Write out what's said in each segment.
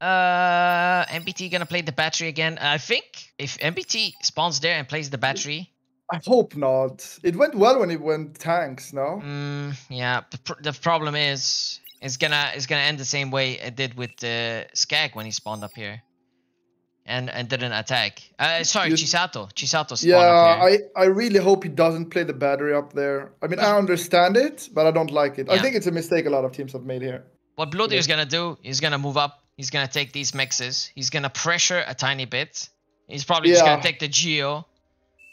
Uh, MBT gonna play the battery again. I think if MBT spawns there and plays the battery, I hope not. It went well when it went tanks, no? mm, yeah. The, pr- the problem is, it's gonna it's gonna end the same way it did with uh, Skag when he spawned up here, and and didn't attack. Uh, sorry, You- Chisato. Chisato spawned Yeah. I, I really hope he doesn't play the battery up there. I mean, I understand it, but I don't like it. I think it's a mistake a lot of teams have made here. What Bloody is gonna do, he's gonna move up. He's gonna take these mexes. He's gonna pressure a tiny bit. He's probably just gonna take the Geo.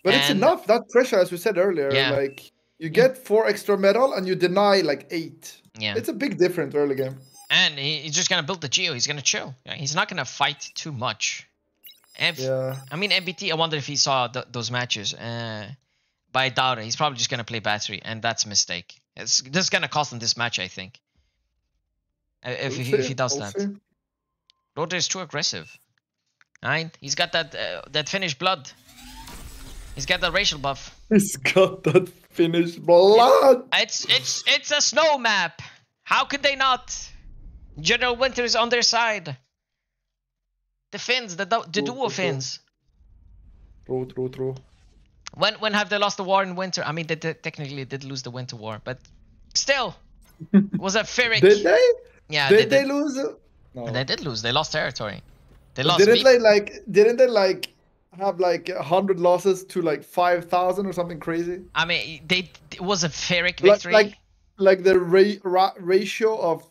But it's enough. That pressure, as we said earlier, Yeah. like you get four extra metal and you deny like eight. Yeah. It's a big difference early game. And he, he's just gonna build the Geo. He's gonna chill. He's not gonna fight too much. And Yeah. I mean, MBT. I wonder if he saw th- those matches. Uh, but I doubt it. He's probably just gonna play battery, and that's a mistake. It's this is gonna cost him this match, I think. If, We'll if, he- if he does we'll that, see. Roder is too aggressive. Right? He's got that uh, that Finnish blood. He's got that racial buff. He's got that Finnish blood. It's it's it's a snow map. How could they not? General Winter is on their side. The Finns, the the True, duo true, true. Finns. True, true, true. When when have they lost the war in winter? I mean, they did, technically did lose the winter war, but still, was a Pyrrhic. Did they? Yeah, did they, they did. lose? No. They did lose. They lost territory. They lost. Didn't they like? Didn't they like have like a hundred losses to like five thousand or something crazy? I mean, they it was a Pyrrhic Like, victory. like, like the ra- ra- ratio of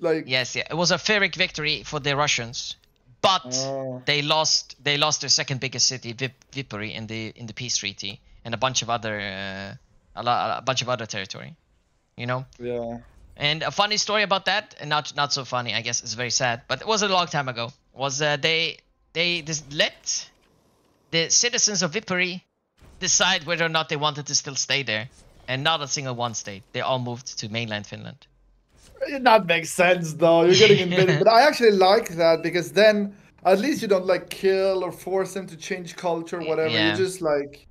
like. yes, yeah, it was a Pyrrhic victory for the Russians, but Oh. they lost. They lost their second biggest city, Vip, in the in the peace treaty, and a bunch of other uh, a, lot, a bunch of other territory. You know. Yeah. And a funny story about that, and not not so funny, I guess it's very sad, but it was a long time ago. Was uh, they they just let the citizens of Viipuri decide whether or not they wanted to still stay there, and not a single one stayed. They all moved to mainland Finland. That makes sense though. You're getting invaded, but I actually like that because then at least you don't like kill or force them to change culture, whatever. Yeah. You just like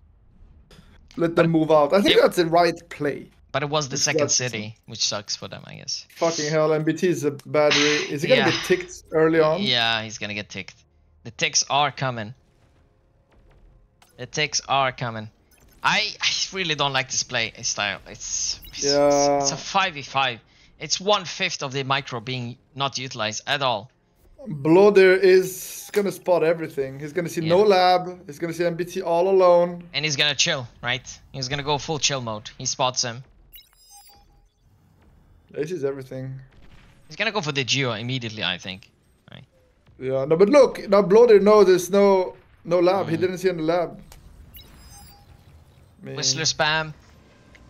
let them move out. I think it- that's the right play. But it was the It's second city, which sucks for them, I guess. Fucking hell, MBT is a battery. Is he gonna Yeah. get ticked early on? Yeah, he's gonna get ticked. The ticks are coming. The ticks are coming. I, I really don't like this play style. It's it's, Yeah. it's a five v five. It's one fifth of the micro being not utilized at all. Bloder is gonna spot everything. He's gonna see no lab. He's gonna see MBT all alone. And he's gonna chill, right? He's gonna go full chill mode. He spots him. This is everything. He's gonna go for the Geo immediately, I think. Yeah, no, but look, now Bloder knows there's no no lab. He Mm. didn't see any lab. Man. Whistler spam.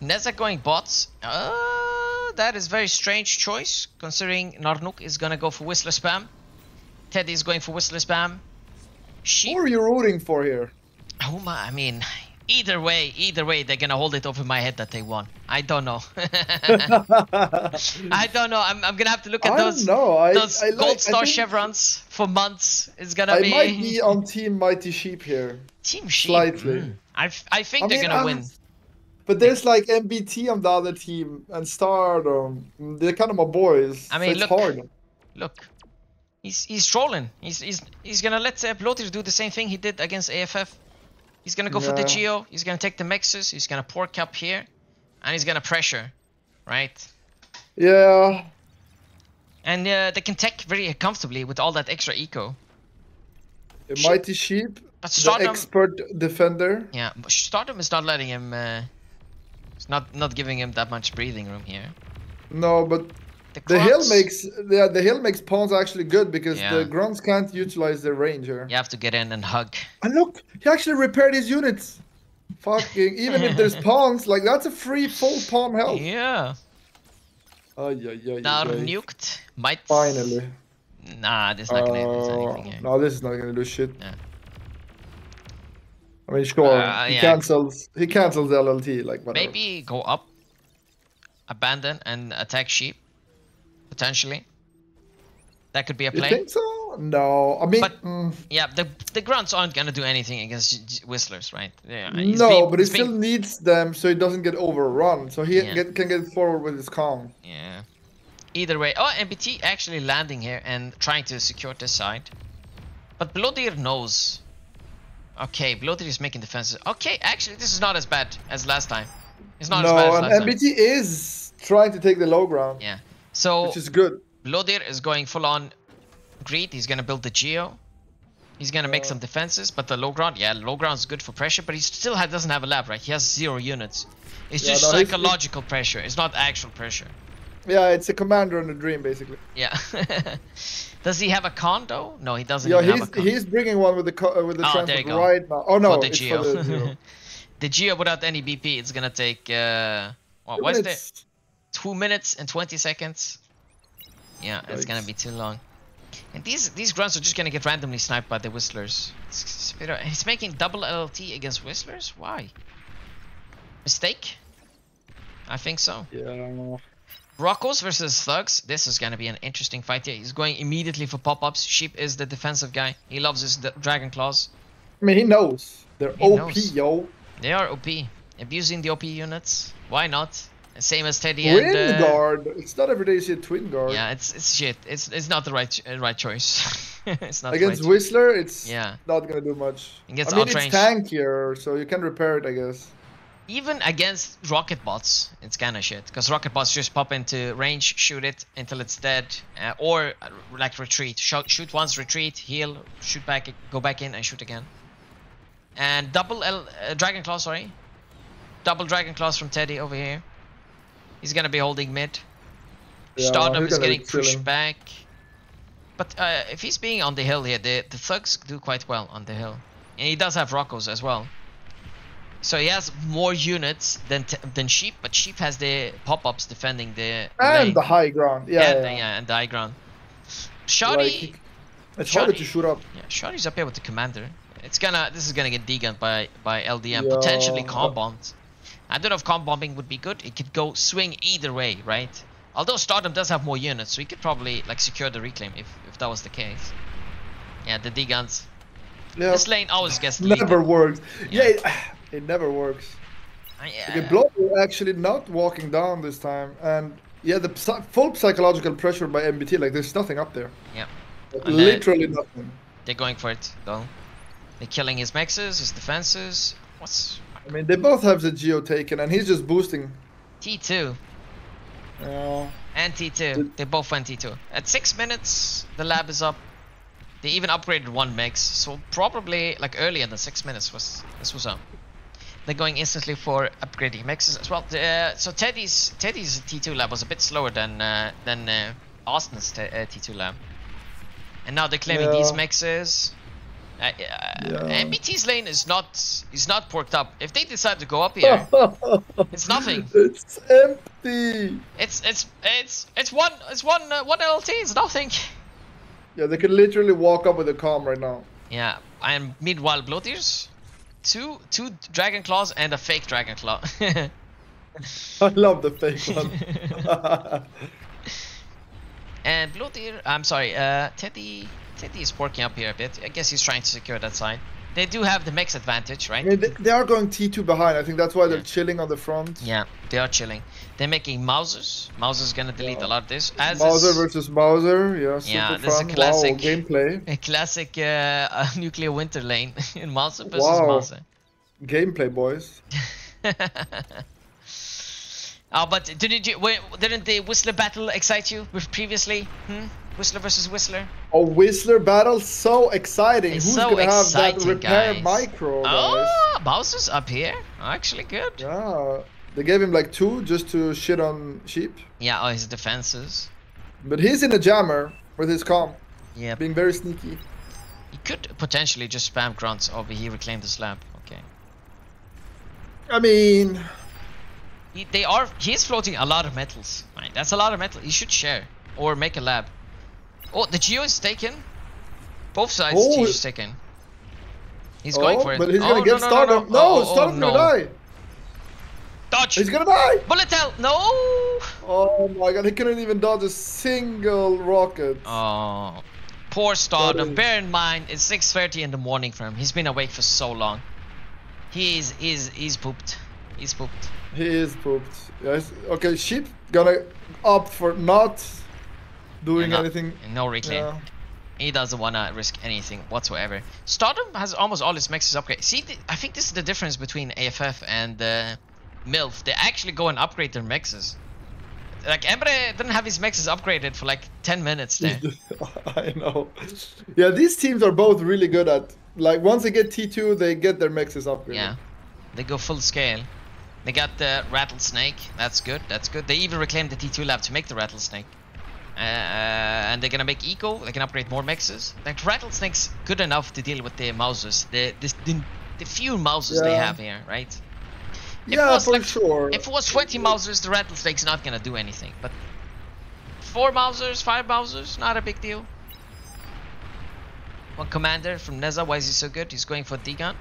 Neza going bots. Uh, that is very strange choice considering Narnuk is gonna go for Whistler spam. Teddy is going for Whistler spam. She. Who are you rooting for here? Oh my! I mean, either way, either way, they're gonna hold it over my head that they won. I don't know. I don't know. I'm, I'm gonna have to look at I those know. I, those I gold I star chevrons for months. It's gonna I be, might be on Team Mighty Sheep here. team sheep. slightly. Mm. I f- I think I they're mean, gonna I'm- win. But there's like MBT on the other team and Stardom. They're kind of my boys. I so mean, it's look- hard. Look, he's he's trolling. He's he's he's gonna let uh, Blotir do the same thing he did against AFF. He's gonna go for the Geo. He's gonna take the mexes. He's gonna pork up here, and he's gonna pressure, right? Yeah. And uh, they can tech very comfortably with all that extra eco. A Mighty Sheep, But the expert defender. yeah, but Stardom is not letting him. Uh, it's not not giving him that much breathing room here. No, but The, the hill makes yeah, the hill makes pawns actually good because Yeah. the grunts can't utilize their range here. You have to get in and hug. And look, he actually repaired his units. Fucking even if there's pawns, like that's a free full pawn health. Yeah. Ay, ay, ay, Now nuked might. Finally. Nah, this is not gonna do Uh, anything here. no, this is not gonna do shit. Yeah. I mean, sure, Uh, he yeah. cancels. He cancels the LLT, like whatever. Maybe go up, abandon, and attack sheep. Potentially. That could be a play. You think so? No, I mean, But- mm, Yeah, the the grunts aren't gonna do anything against whistlers, right? Yeah, no, being- but he he's being- still needs them so he doesn't get overrun, so he Yeah. get, can get forward with his com. Yeah. either way. Oh, MBT actually landing here and trying to secure this side. But Blodir knows. Okay, Blodir is making defenses. Okay, actually, this is not as bad as last time. It's not as bad as last time. No, and MBT is trying to take the low ground, Yeah. So which is good. Blodir is going full on greed. He's gonna build the Geo. He's gonna make Yeah. some defenses, but the low ground, yeah, low ground is good for pressure, but he still ha- doesn't have a lab, right? He has zero units. It's Yeah, just no, psychological pressure. It's not actual pressure. Yeah, it's a commander in a dream, basically. Yeah. Does he have a condo? No, he doesn't Yeah, he's have a condo. he's bringing one with the co- uh, with the Oh, there you transport go. right now. Oh no, for the it's Geo. for the zero. the Geo without any BP, it's gonna take uh what was it? Two minutes and twenty seconds. Yeah, it's gonna be too long. And these these grunts are just gonna get randomly sniped by the whistlers. It's, it's he's making double LLT against whistlers. Why? Mistake? I think so. Yeah. Rockos versus Thugs. This is gonna be an interesting fight here. He's going immediately for pop-ups. Sheep is the defensive guy. He loves his d- dragon claws. I mean, he knows. They're He OP, knows. yo. They are OP. Abusing the OP units. Why not? Same as Teddy and Twin uh, guard. It's not every day you see a twin guard. Yeah, it's it's shit. It's it's not the right uh, right choice. it's not Against right. Whistler, it's Yeah. not gonna do much. Against I mean, it's tankier, so you can repair it, I guess. Even against rocket bots, it's kind of shit. Because rocket bots just pop into range, shoot it until it's dead, uh, or uh, like retreat. Shoot, shoot once, retreat, heal, shoot back, go back in, and shoot again. And double L, uh, dragon claw, sorry, double dragon claws from Teddy over here. He's gonna be holding mid. Yeah, Stardom is getting pushed chilling. back. But uh, if he's being on the hill here, the, the thugs do quite well on the hill. And he does have Rockos as well. So he has more units than t- than Sheep, but Sheep has the pop-ups defending the And lane. the high ground. Yeah, and, yeah. the- yeah, and the high ground. Like, Shoddy, he- it's harder to shoot up. yeah, Shoddy's up here with the commander. It's gonna, this is gonna get degunned by by LDM, Yeah. potentially comp bombed. I don't know if comp bombing would be good. It could go swing either way, right? Although Stardom does have more units, so he could probably like secure the reclaim if if that was the case. Yeah, the deguns. Yeah, This lane always gets deleted. never works. Yeah. Yeah, it, it never works. I- Okay, uh, actually not walking down this time, and yeah, the psy- full psychological pressure by MBT. Like, there's nothing up there. Yeah. Like, And then- literally nothing. They're going for it though. They're killing his mexes, his defenses. What's I mean, they both have the geo taken, and he's just boosting. T2 Uh, and T2? They both went T2. At six minutes, the lab is up. They even upgraded one mex, so probably like earlier than six minutes was this was up. They're going instantly for upgrading mexes as well. Uh, so Teddy's Teddy's T2 lab was a bit slower than uh, than uh, Austin's t- uh, T2 lab, and now they're claiming these Yeah. mexes. Uh, uh, Yeah. MBT's lane is not is not porked up. If they decide to go up here, it's nothing. It's empty. It's it's it's it's one it's one uh, one LT. It's nothing. Yeah, they could literally walk up with a com right now. Yeah, and meanwhile, Bloatirs, two two dragon claws and a fake dragon claw. I love the fake one. and Bloatir, I'm sorry, uh, Teddy Teddy is working up here a bit. I guess he's trying to secure that side. They do have the mex advantage, right? Mean, they, they are going T2 behind. I think that's why they're Yeah. chilling on the front. Yeah, they are chilling. They're making Mausers. Mauser's gonna delete Yeah. a lot of this. As Mauser is versus Mauser, yeah, super Yeah, this is a classic. Wow, gameplay. a classic uh, uh, nuclear winter lane in Mauser versus Wow. Mauser. Gameplay, boys. oh, but didn't you? wait, Didn't the Whistler battle excite you with previously? Hmm? Whistler versus Whistler. Oh, Whistler battle, so exciting. It's Who's so gonna have that exciting, repair guys. micro, oh, guys? Oh, Bowser's up here. Actually good. Yeah. They gave him like two just to shit on sheep. Yeah, oh, his defenses. But he's in a jammer with his com, Yeah, being very sneaky. he could potentially just spam grunts over he reclaimed the slab. Okay. I mean, He, they are. He's floating a lot of metals. Right, that's a lot of metal. He should share or make a lab. Oh, the Geo is taken. Both sides Oh. Geo is taken. He's going oh, for it. but he's oh, gonna get no, no, Stardom. No, No, Oh, Stardom's no. gonna die. Dodge. He's gonna die. Bullet hell. No. Oh my god, he couldn't even dodge a single rocket. Oh, poor Stardom. Bear in mind, it's 6:30 in the morning for him. He's been awake for so long. He He's he's he's pooped. He's pooped. He is pooped. Yes. Okay, sheep gonna opt for not doing not- anything. No reclaim. Yeah. He doesn't want to risk anything whatsoever. Stardom has almost all his mexes upgraded. See, th- I think this is the difference between AFF and uh, MILF. They actually go and upgrade their mexes. Like, Emre didn't have his mexes upgraded for like 10 minutes there. I know. Yeah, these teams are both really good at like once they get T2, they get their mexes upgraded. Yeah. They go full scale. They got the rattlesnake. That's good. That's good. They even reclaimed the T2 lab to make the rattlesnake. Uh, and they're gonna make eco. They can upgrade more mexes. Like rattlesnake's good enough to deal with the mouses, The the, the, the few Mausers they have here, right? If Yeah, was for like- sure. If it was 20 Mausers, the rattlesnake's not gonna do anything. But four Mausers, five Mausers, not a big deal. One commander from Neza. Why is he so good? He's going for D-gun.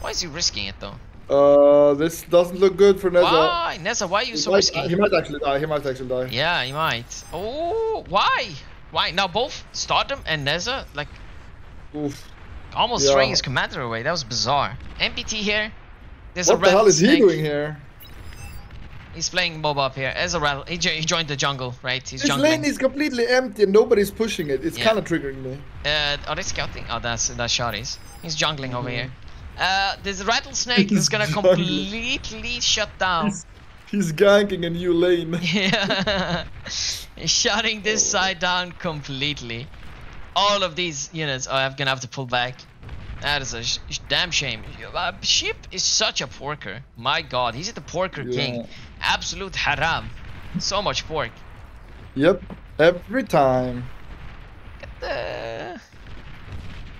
Why is he risking it though? Uh, this doesn't look good for Neza. Why, Neza? Why are you He so might, risky? he might actually die. He might actually die. Yeah, he might. Oh, why? Why now? Both Stardom and Neza like Oof. almost Yeah. throwing his commander away. That was bizarre. MBT here. There's a What the hell is he doing here? He's playing mob up here as a rattle. He, he joined the jungle, right? He's This jungling. lane is completely empty and nobody's pushing it. It's Yeah. kind of triggering me. Uh, are they scouting? Oh, that's that's shotties. He's jungling over Mhm. here. Uh, this rattlesnake is gonna completely shut down. He's, he's ganking a new lane. Yeah, He's shutting this side down completely. All of these units are gonna have to pull back. That is a sh- damn shame. Uh, Sheep is such a porker. My god, he's the porker king. Absolute haram. So much pork. Yep, every time. Uh,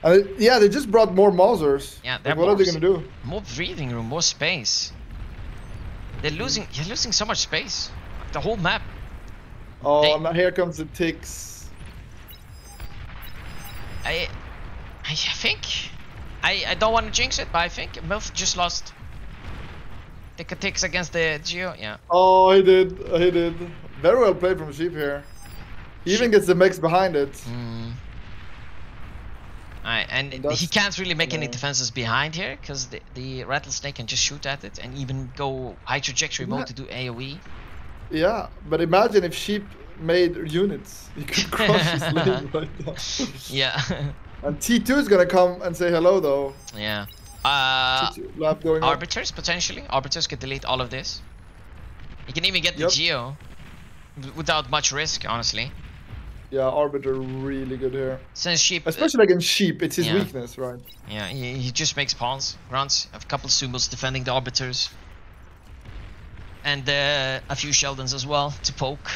Uh, yeah, they just brought more Mausers. Yeah, Like, what are they gonna do? more breathing room, more space. They're losing. You're losing so much space. Like the whole map. Oh, They- now here comes the ticks. I, I think, I, I don't want to jinx it, but I think Milf just lost. Tick ticks against the Geo. Yeah. Oh, he did. He did. Very well played from Sheep here. He even gets the mex behind it. Mm. Alright, and that's- he can't really make any defenses behind here because the, the rattlesnake can just shoot at it and even go high trajectory mode Yeah. to do. AoE. Yeah, but imagine if Sheep made units. He could crush his lane right now. Yeah. And T2 is gonna come and say hello though. yeah. Uh, T2 lap going up. arbiters potentially. Arbiters could delete all of this. You can even get the Geo without much risk, honestly. Yeah, Arbiter really good here. Since sheep, Especially like in Sheep, it's his Yeah. weakness, right? yeah, he, he just makes pawns, runs, a couple sumos defending the arbiters, and uh, a few Sheldons as well to poke.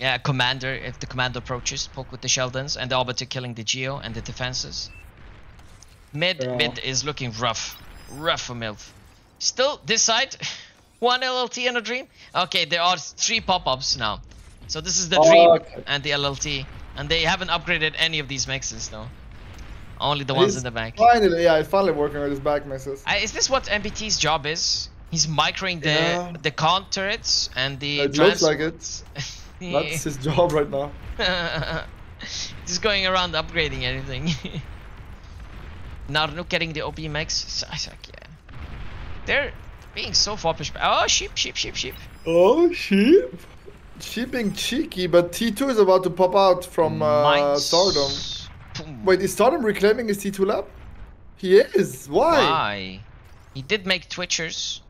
Yeah, commander if the commander approaches, poke with the Sheldons, and the arbiter killing the Geo and the defenses. Mid Yeah. mid is looking rough, rough for Milf. Still this side, one LLT and a dream. Okay, there are three pop-ups now, so this is the Oh, dream okay. and the LLT, and they haven't upgraded any of these mexes though. Only the ones in the back. Finally, yeah, he's finally working with his back misses. Uh, is this what MBT's job is? He's microing the Yeah. the con turrets and the It looks like it. That's his job right now. Just going around upgrading everything. Narnuk getting the OP max. So- I was yeah. They're being so foppish. Oh, sheep, sheep, sheep, sheep. Oh, Sheep! Sheep being cheeky, but T2 is about to pop out from uh, Stardom. Wait, is Stardom reclaiming his T2 lap? He is. Why? Why? He did make Twitchers.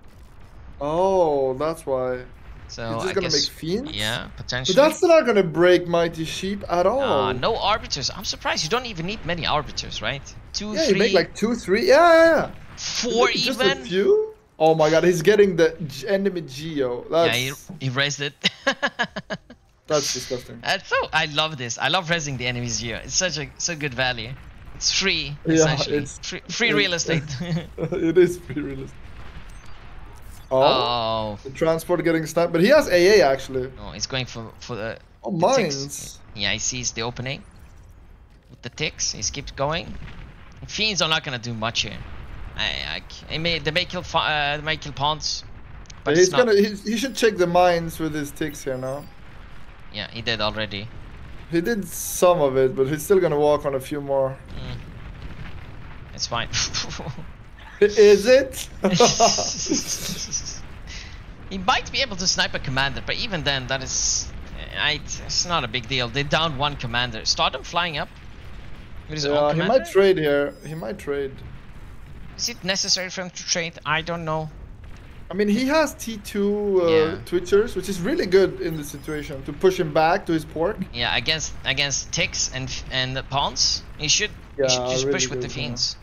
Oh, that's why. So He's just I gonna guess, make fiends. Yeah, potentially. But that's not gonna break Mighty Sheep at all. Uh, no arbiters. I'm surprised you don't even need many arbiters, right? Two, yeah, three, you make like two, three. Yeah, yeah, yeah. four even. Just a few. Oh my god, he's getting the enemy Geo. Yeah, That's he, he raised it. that's disgusting. That's so. I love this. I love raising the enemies Geo. It's such a so good value. It's free, Yeah, essentially. it's- free, free real estate. it is pretty realistic. Oh, oh, the transport getting sniped, but he has AA actually. no, he's going for for the. Oh, the ticks. mines. Yeah, he sees the opening with the ticks. He keeps going. Fiends are not gonna do much here. I, I, may they may kill uh, they may kill pawns, but he's gonna. He, he should check the mines with his ticks here now. Yeah, he did already. He did some of it, but he's still gonna walk on a few more. Mm. It's fine. Is it? he might be able to snipe a commander, but even then, that is. I, it's not a big deal. They downed one commander. Start him flying up. With his own Yeah, he might trade here. He might trade. Is it necessary for him to trade? I don't know. I mean, he has T2 uh, Yeah. Twitchers, which is really good in this situation to push him back to his pork. Yeah, against against ticks and and the pawns, he should he should just really push with the good, yeah. fiends.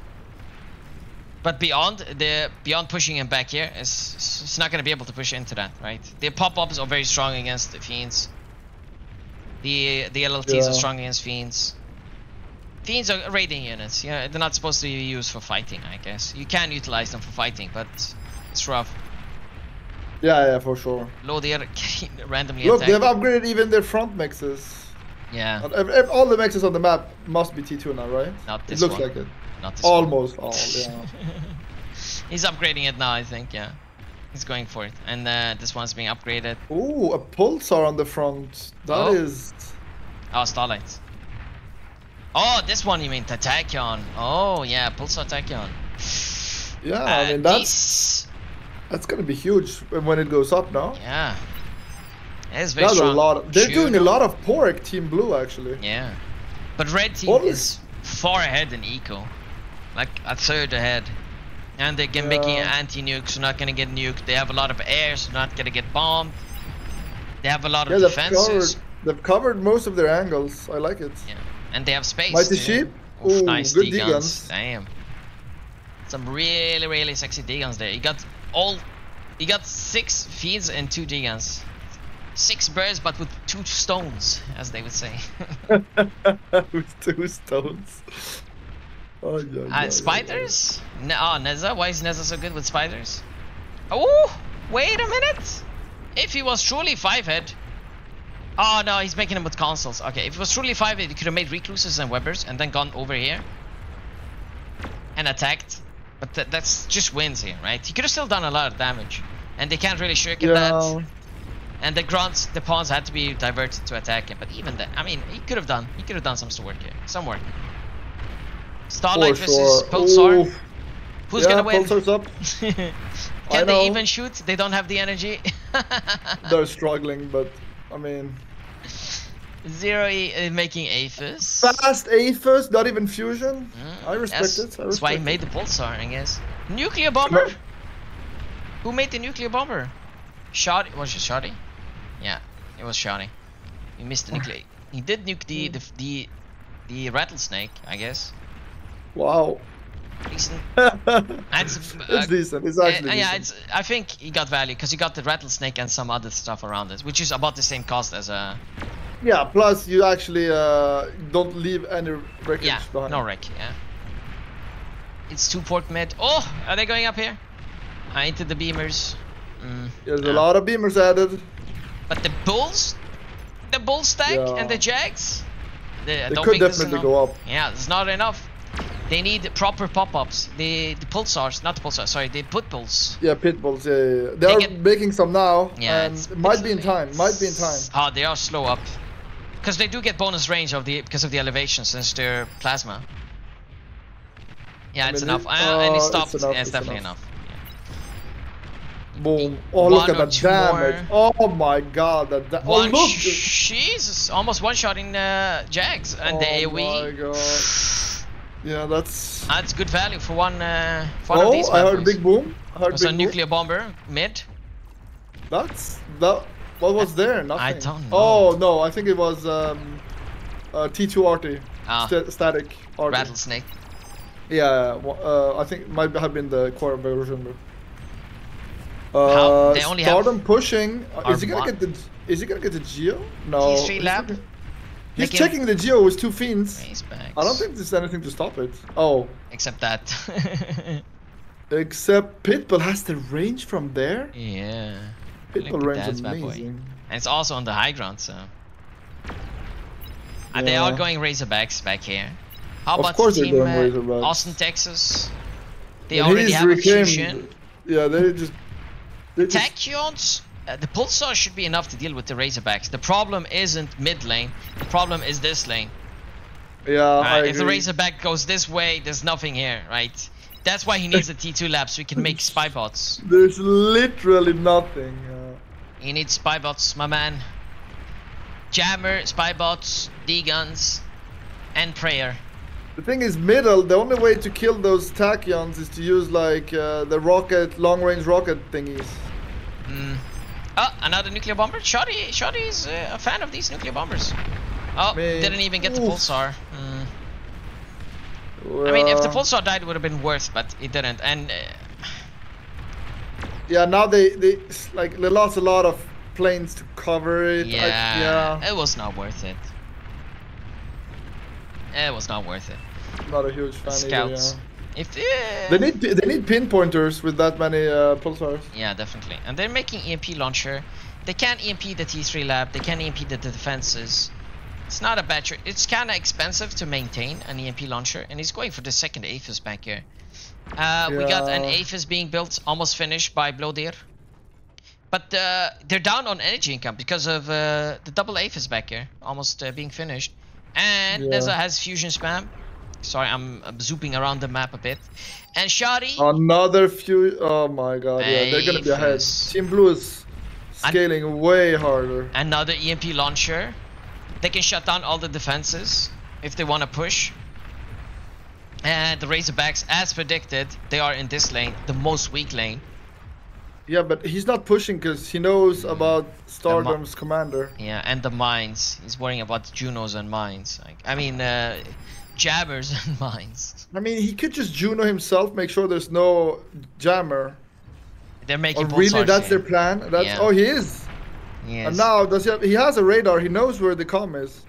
But beyond the beyond pushing him back here, is it's not gonna be able to push into that, right? The pop ups are very strong against the fiends. The the LLTs Yeah. are strong against fiends. Fiends are raiding units. Yeah, they're not supposed to be used for fighting. I guess you can utilize them for fighting, but it's rough. Yeah, yeah, for sure. Lodir randomly Look, attack. they've upgraded even their front mexes. yeah, And ev- ev- All the mexes on the map must be T2 now, right? not It this looks one. like it. Not this one. Almost all, yeah. He's upgrading it now, I think, yeah. He's going for it. And uh, this one's being upgraded. Ooh, a pulsar on the front. That Oh. is. Oh, Starlight. Oh, this one you mean, Tachyon. Oh, yeah, Pulsar Tachyon. Yeah, Uh, I mean that's that's gonna be huge when it goes up now. Yeah. It's very That's a lot. Of, they're doing a lot of pork, Team Blue actually. Yeah. But Red Team is far ahead in Eco. Like a third ahead. And they're making anti-nukes, so not gonna get nuked. They have a lot of air, so not gonna get bombed. They have a lot Yeah, of they've defenses. covered. They've covered most of their angles. I like it. Yeah, and they have space. Mighty. Sheep? Oof, Ooh, nice good D-guns. D-guns. Damn. Some really, really sexy D-guns there. You got all, you got six feeds and two D-guns. Six birds, but with two stones, as they would say. With two stones. Oh, yeah, yeah, Uh, yeah, spiders? Ne- oh, Neza. Why is Neza so good with spiders? Oh, wait a minute. If he was truly five head. Oh no, he's making them with consoles. Okay, if it was truly five he could have made recluses and webbers and then gone over here and attacked. But th- that's just wins here, right? He could have still done a lot of damage, and they can't really shirk at Yeah. that. And the grunts, the pawns had to be diverted to attack him. But even then, I mean, he could have done, he could have done some work here, some work. Starlight For versus sure. Pulsar. Who's yeah, gonna win? Pulsar's up. I Can they know. even shoot? They don't have the energy. They're struggling, but I mean, Zero E uh, making Aphis. fast Aphis, not even fusion. Mm, I respect yes, it. I That's why he made the Pulsar, I guess. Nuclear bomber. No. Who made the nuclear bomber? Shot. Was it Shoddy? Yeah, it was Shoddy. He missed the nuclear. He did nuke the the the, the rattlesnake, I guess. Wow. Decent. it's It's, uh, decent. It's Uh, actually yeah, decent. it's. I think he got value because he got the rattlesnake and some other stuff around it, which is about the same cost as a. Yeah, plus you actually uh, don't leave any wreckage Yeah, behind. no wreck. Yeah. It's two port mid. Oh, are they going up here? I into the beamers. Mm, There's yeah. a lot of beamers added. But the bulls, the bull stack and the jags. They, could think this is definitely go up. Yeah, it's not enough. They need proper pop-ups. The the pulsars, not the pulsars. Sorry, the put bulls. Yeah, pit bulls. Yeah, yeah, yeah. They, They are get- making some now, Yeah, and it might be in time. Might be in time. Oh, they are slow up. Because they do get bonus range of the because of the elevation since they're plasma. Yeah, I it's mean, enough. Uh, and it stopped. it's enough, yeah, it's it's definitely enough. enough. Boom! Oh, look at two damage! Oh my God! That, that One oh look! Jesus, almost one shot in uh, Jags and the oh AoE. my God! Yeah, that's. That's good value for one. Uh, for one of these. Oh, I heard big boom. I heard Was a big boom. nuclear bomber mid. That's that. What was there? Nothing. don't know. Oh no, I think it was um, uh, T2 RT. Ah, Sta- static RT. rattlesnake. Yeah, uh, I think it might have been the core version. But... How- Uh, they only have Stardom pushing. Uh, Is he gonna get the? Is he gonna get the Geo? No. T3 he's lab. not- He's Making- checking the Geo with two fiends. I don't think there's anything to stop it. Oh, Except that. except Pitbull has the range from there. yeah. Pitbull Look range that is bad boy. amazing. And it's also on the high ground, so. And they are Yeah. going Razorbacks back here. How Of about course they're team going uh, Austin, Texas? They And already he's have a reclaimed- fusion. Yeah, they just. They just Tachyons, uh, the Pulsar should be enough to deal with the Razorbacks. The problem isn't mid lane. The problem is this lane. yeah, I Uh, if the. Razorback goes this way, there's nothing here, right? That's why he needs the T2 lab so he can make spy bots. There's literally nothing. Uh, He needs spy bots, my man. jammer, spy bots, D guns, and prayer. The thing is, middle. The only way to kill those tachyons is to use like uh, the rocket, long-range rocket thingies. Mm. Oh, another nuclear bomber. Shoddy, Shoddy is uh, a fan of these nuclear bombers. Oh, Man. didn't even get the pulsar. Mm. I mean, if the Well, pulsar died, it would have been worse, but it didn't. And uh, Yeah, now they they like they lost a lot of planes to cover it. I- yeah, yeah, it was not worth it. It was not worth it. not a huge fan. either, Scouts. yeah. If uh, They need they need pinpointers with that many uh, pulsars. Yeah, definitely. And they're making EMP launcher. They can't EMP the T3 lab. They can EMP the, the defenses. It's not a bad choice. It's kind of expensive to maintain an EMP launcher, and he's going for the second APHIS back here. Uh, We got an APHIS being built, almost finished by Blowdeer. But uh, they're down on energy income because of uh, the double APHIS back here, almost uh, being finished. And Yeah. Neza has fusion spam. Sorry, I'm, I'm zooping around the map a bit. And Shadi. Another few. Oh my god, yeah, they're gonna be ahead. Team Blue is scaling way harder. another EMP launcher. They can shut down all the defenses if they want to push. And the Razorbacks, as predicted, they are in this lane, the most weak lane. Yeah, but he's not pushing because he knows about Stardom's commander. Yeah, and the mines. He's worrying about Junos and mines. Like, I mean, uh, jammers and mines. I mean, he could just Juno himself, make sure there's no jammer. They're Oh, making really? That's their plan? That's Yeah. oh, he is. Yes. And now does he? Have, he has a radar. He knows where the com is.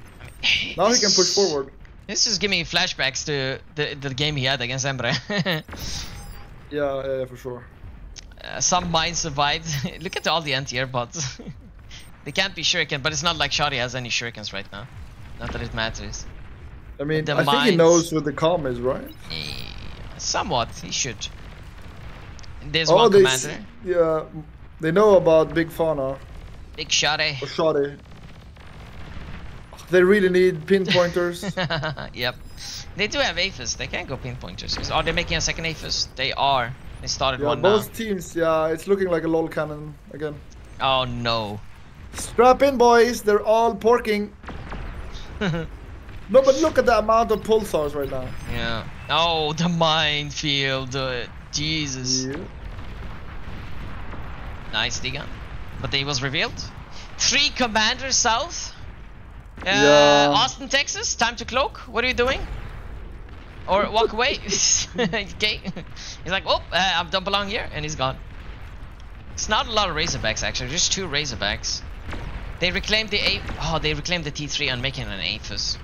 Now he can push forward. This is giving me flashbacks to the, the game he had against Emre. Yeah, yeah, for sure. Uh, some mines survived. Look at all the anti-air bots. they can't be shuriken, but it's not like Shadi has any shurikens right now. Not that it matters. I mean, The I think he knows where the com is, right? Somewhat, he should. There's oh, one commander. yeah, they know about Big Fauna Big Shadi. or Shoddy. They really need pinpointers. yep. They do have Aphis. They can go pinpointers. Are they making a second Aphis? They are. They started yeah, one now. both teams. Yeah, it's looking like a lol cannon again. Oh no. Strap in, boys. They're all porking. No, but look at the amount of pulsars right now. yeah. Oh, the minefield. Uh, Jesus. Yeah. Nice D-gun. But they was revealed. Three commanders south. Uh, Yeah. Austin, Texas. Time to cloak. What are you doing? Or walk away. okay. He's like, oh, uh, I don't belong here, and he's gone. It's not a lot of Razorbacks actually. Just two Razorbacks. They reclaimed the A. Oh, they reclaimed the T3 on making an Aphis.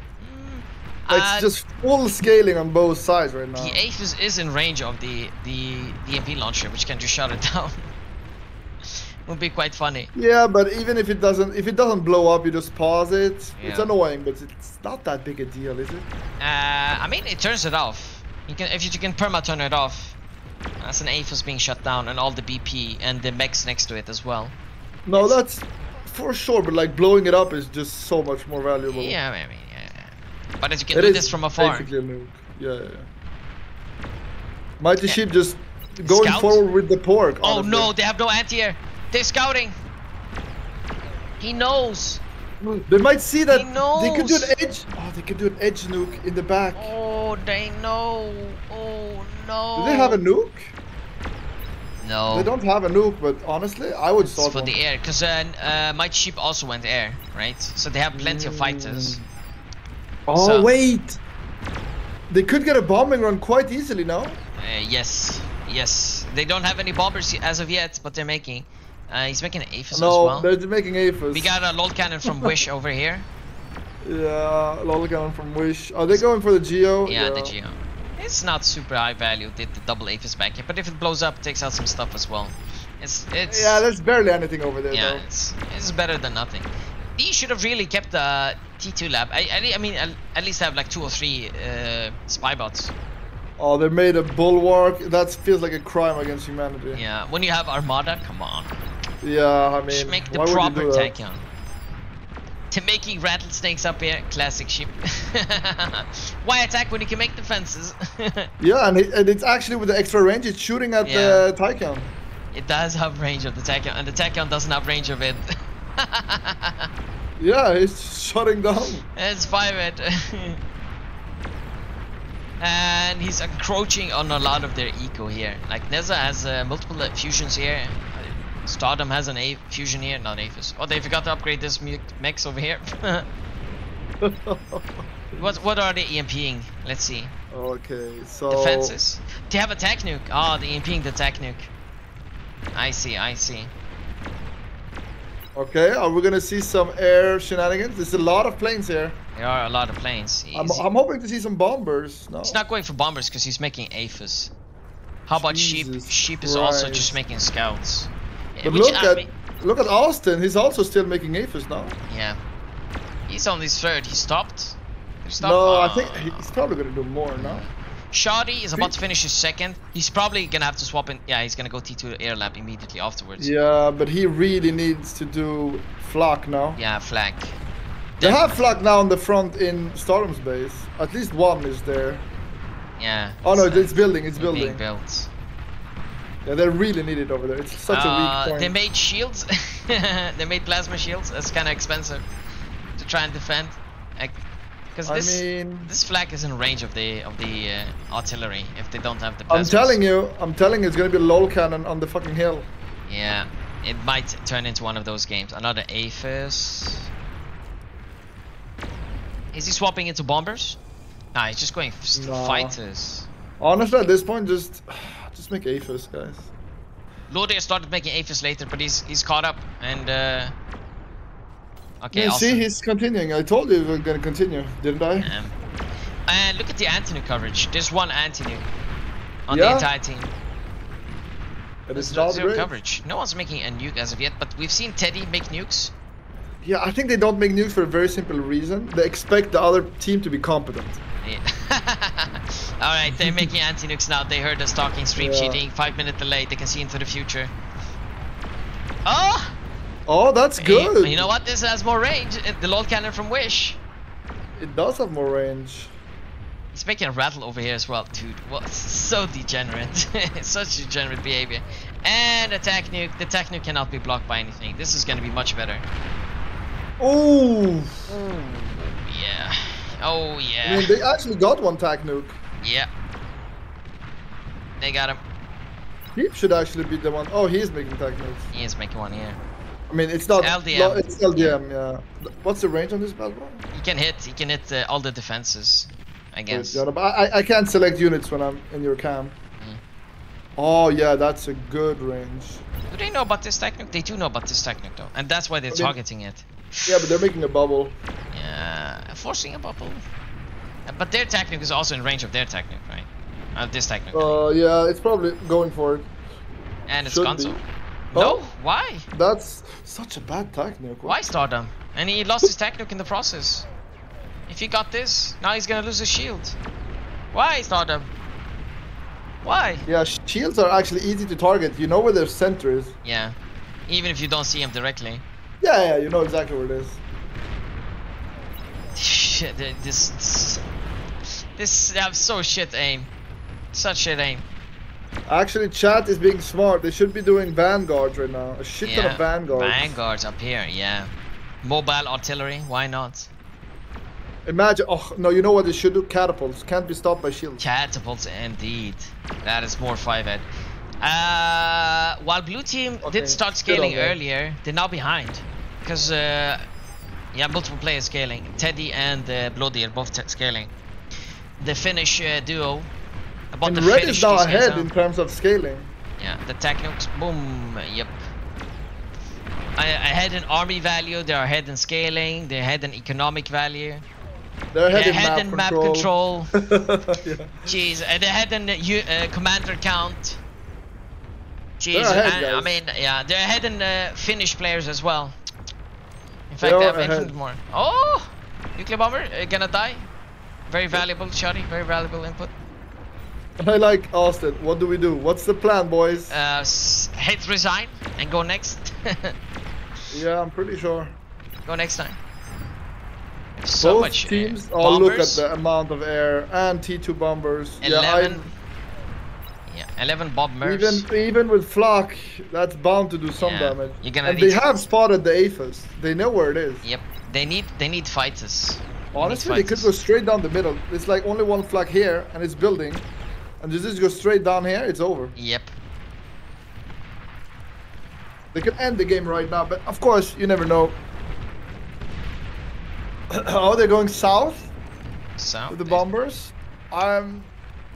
It's Uh, just full scaling on both sides right now. the Aphis is in range of the the the EMP launcher, which can just shut it down. Would be quite funny. Yeah, but even if it doesn't, if it doesn't blow up, you just pause it. It's annoying, but it's not that big a deal, is it? Uh, I mean, it turns it off. You can if you can perma turn it off. That's an Aphis being shut down, and all the BP and the mechs next to it as well. No, that's for sure. But like blowing it up is just so much more valuable. Yeah, I mean, yeah. yeah. But as you can It do this from afar. Basically a nuke. Yeah, yeah. yeah. Mighty Ship just going Scout? forward with the pork. Oh honestly. no, they have no anti-air. They're scouting. He knows. They might see that He they could do an edge. Oh, they could do an edge nuke in the back. Oh, they know. Oh no. Do they have a nuke? No. They don't have a nuke, but honestly, I would start for one. the air, because uh, uh, Mighty Sheep also went air, right? So they have plenty of fighters. Oh So- wait, they could get a bombing run quite easily now. Uh, yes, yes. They don't have any bombers as of yet, but they're making. Uh, he's making Aphis no, as well. No, they're making Aphis. We got a lol cannon from Wish over here. yeah, Lolligan from Wish. Are they going for the Geo? Yeah, the Geo. It's not super high value. Did the double Aphis back here, but if it blows up, it takes out some stuff as well. It's it's Yeah, there's barely anything over there yeah, though. it's, it's better than nothing. He should have really kept the T2 lab. I I, I mean at, at least have like two or three uh, spy bots. Oh, they made a bulwark. That feels like a crime against humanity. Yeah, when you have Armada, come on. Yeah, I mean, Just make the why would you proper? Tachyon. To making rattlesnakes up here, classic ship. Why attack when you can make defenses? Yeah, and, it, and it's actually with the extra range, it's shooting at the Tachyon. it does have range of the Tachyon, and the Tachyon doesn't have range of it. Yeah, he's shutting down. It's five it. and he's encroaching on a lot of their eco here. Like Neza has uh, multiple fusions here. Stardom has an A fusion here, not Aphis. Oh, they forgot to upgrade this mech over here. what what are they EMPing? Let's see. okay, so Defenses. They have a tech nuke. Ah, oh, the EMPing the tech nuke. I see, I see. Okay, are we gonna see some air shenanigans? There's a lot of planes here. There are a lot of planes. I'm, I'm hoping to see some bombers. No. He's not going for bombers because he's making Aphis. How about sheep? Jesus Sheep is also just making scouts. But which look I at mean- look at Austin. He's also still making APHIS now. yeah. He's on his third. He stopped. He stopped? No, I Oh. think he's probably gonna do more now. Shoddy is about to finish his second. He's probably gonna have to swap in. Yeah, he's gonna go T2 air lab immediately afterwards. Yeah, but he really needs to do flak now. Yeah, flak. They have flak now on the front in Storm's base. At least one is there. Yeah. Oh no, uh, it's building. It's building. being built. Yeah, they really need it over there. It's such a Uh, weak point. They made shields. they made plasma shields. That's kind of expensive to try and defend. Because this mean, this flag is in range of the of the uh, artillery. If they don't have the. I'm telling you, I'm telling you, it's gonna be a lol cannon on the fucking hill. Yeah, it might turn into one of those games. Another Aphis. Is he swapping into bombers? Nah, he's just going f- s- No. fighters. Honestly, at this point, just just make APHIS, guys. Lode started making Aphis later, but he's he's caught up and. Uh, okay, you see, he's continuing. I told you we were gonna continue, didn't I? Um, and look at the anti-nuke coverage. There's one anti-nuke on Yeah. the entire team. It There's not zero great. coverage. No one's making a nuke as of yet, but we've seen Teddy make nukes. Yeah, I think they don't make nukes for a very simple reason. They expect the other team to be competent. Yeah. All right, they're making anti-nukes now. They heard us talking stream Yeah. cheating. Five minute delay. They can see into the future. Oh, Oh, that's good. You know what? This has more range. The load cannon from Wish. It does have more range. He's making a rattle over here as well, dude. What? So degenerate. Such degenerate behavior. And attack nuke. The attack nuke cannot be blocked by anything. This is gonna be much better. Oh, Yeah. Oh yeah. I yeah. mean, they actually got one tac nuke. Yeah. They got him. He should actually be the one. Oh, he's making tac nukes. He is making one here. I mean, it's not. LDM. lo- It's LDM, yeah. What's the range on this bad boy? He can hit. He can hit uh, all the defenses. I guess. Wait, yeah, but I, I can't select units when I'm in your cam. Mm. Oh yeah, that's a good range. Do they know about this tac nuke? They do know about this tac nuke though, and that's why they're I mean- targeting it. Yeah, but they're making a bubble. Yeah, forcing a bubble. Uh, But their tac nuke is also in range of their tac nuke, right? Uh, this tac nuke. Uh, yeah, it's probably going for it. and it's should Gonzo. be. No, Oh. why? That's such a bad tac nuke. Why Stardom? And he lost his tac nuke in the process. If he got this, now he's gonna lose his shield. Why Stardom? Why? Yeah, shields are actually easy to target. You know where their center is. Yeah. Even if you don't see him directly. Yeah, yeah, you know exactly where it is. Shit, this, this, have so shit aim. Such shit aim. Actually, chat is being smart. They should be doing vanguards right now. A shit ton Yeah. of vanguards. Vanguards up here, yeah. Mobile artillery, why not? Imagine. Oh no, you know what they should do? Catapults can't be stopped by shields. Catapults indeed. That is more 5 ed. Uh, while blue team Okay, did start scaling earlier, they're now behind. Because, uh, yeah, multiple players scaling. Teddy and uh, Bloody are both scaling. The Finnish uh, duo. About And the red Finnish is now ahead in terms of scaling. Yeah, the tac nukes, boom, yep. I, ahead in army value, they're ahead in scaling, they're ahead in economic value, They're ahead, they're in, map in map control. control. yeah. Jeez, and they're ahead in uh, uh, commander count. Jeez, ahead, and- I mean, yeah, they're ahead in uh, Finnish players as well. In fact, they have infinite more. Oh, nuclear bomber uh, gonna die. Very valuable, Shotty. Very valuable input. I like Austin. What do we do? What's the plan, boys? Uh, hate resign and go next. yeah, I'm pretty sure. Go next time. So Both much uh, teams. oh, look at the amount of air and T2 bombers. Eleven. Yeah, Yeah, eleven bombers. I, even even with flak, that's bound to do some Yeah, damage. you're gonna and they have spotted the Aphis. They know where it is. Yep, They need they need fighters. They Honestly, they could go straight down the middle. It's like only one flag here, and it's building. And you just go straight down here, it's over. Yep. They could end the game right now, but of course, you never know. oh, they're going south South? with the they- bombers. Um,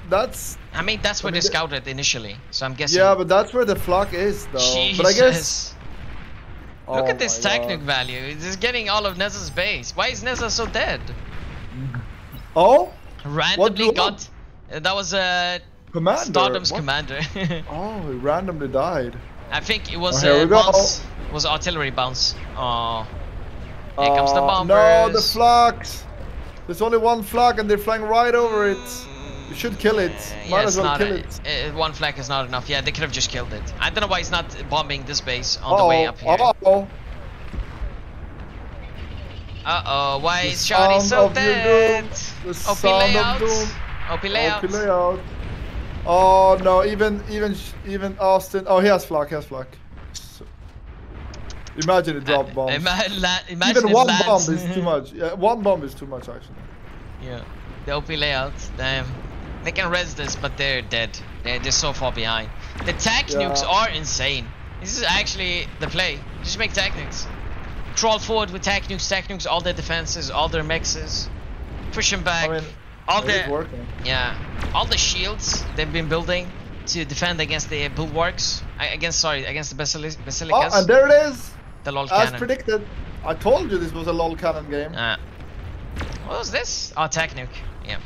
that's I mean that's where I they mean, the- scouted initially. So I'm guessing. yeah, but that's where the flock is, though. Jesus. But I guess. Look Oh at this technic God. value. It's getting all of Neza's base. Why is Neza so dead? Oh, Randomly got. uh, that was a. commander. Stardom's What? commander. Oh, he randomly died. I think it was Oh, uh, bounce. It was artillery bounce. Oh. Here comes the Uh, No, the bombers. flags. There's only one flag, and they're flying right over it. You should kill it. Uh, Might yeah, as well not kill a- it. uh, one flag is not enough. Yeah, they could have just killed it. I don't know why he's not bombing this base on the way up here. Uh oh. Uh oh, why The is Johnny so dead? doom. The OP sound of layout. doom. OP layout. OP layout. Oh no, even even even Austin. Oh, he has flak. He has flak. So- Imagine it drop bombs. Ima- imagine even one lands. bomb is too much. Yeah, one bomb is too much actually. yeah, the OP layout. Damn, they can res this, but they're dead. They're, they're so far behind. The tac Yeah. nukes are insane. This is actually the play. Just make tac nukes. Crawl forward with tac nukes, tac nukes, all their defenses, all their mexes. Push them back. I mean, all the working. yeah, all the shields they've been building to defend against the bulwarks. Against sorry, against the basili- Oh, and there it is, the lol as cannon. predicted. I told you this was a lol cannon game. Uh, what was this? Oh, tac nuke. Yeah.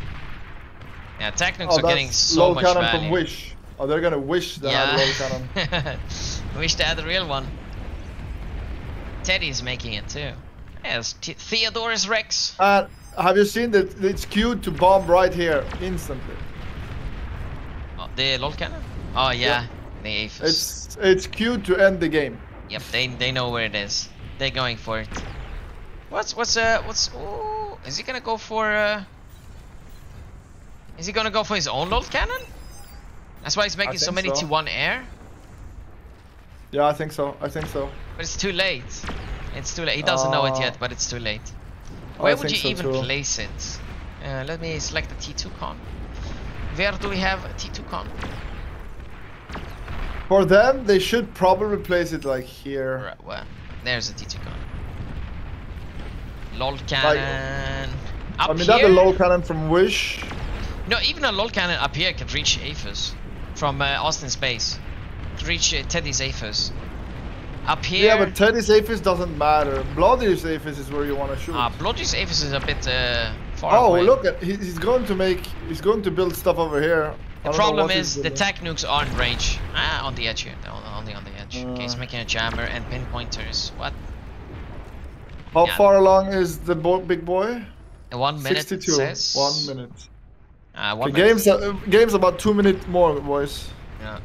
Yeah, tac nukes oh, are getting so lol much cannon value. from Wish. Oh, they're gonna wish they yeah. cannon. Wish they had the real one. Teddy's making it too. Yes, T- Theodorus Rex. And have you seen that it's queued to bomb right here instantly? Oh, the lol cannon. Oh yeah, the Aphis. It's it's queued to end the game. Yep, they they know where it is. They're going for it. What's what's uh what's ooh, is he gonna go for uh Is he gonna go for his own lol cannon? That's why he's making so many so. to one air. Yeah, I think so. I think so. But it's too late. It's too late. He doesn't know it Oh. yet, but it's too late. I Where would you so even too. place it? Uh, let me select the T2 con. Where do we have a T2 con? For them, they should probably place it like here. Right, well, there's a T2 con. LOL cannon. up I mean, here? that's a low cannon from Wish. No, even a LOL cannon up here can reach Aphis from uh, Austin's base. Reach uh, Teddy's Aphis. Up here. Yeah, but Teddy's Aphis doesn't matter. Bloody's Aphis is where you want to shoot. Ah, Bloody's Aphis is a bit uh, far oh, away. look at he's going to make he's going to build stuff over here. The problem is the tac nukes are in range. Ah, on the edge here. Only on the edge. okay, he's Uh. making a jammer and pinpointers. What? How yeah. far along is the bo- big boy? Uh, One minute 62. says. One minute. Uh, The one minute. game's uh, game's about two minutes more, boys. Yeah.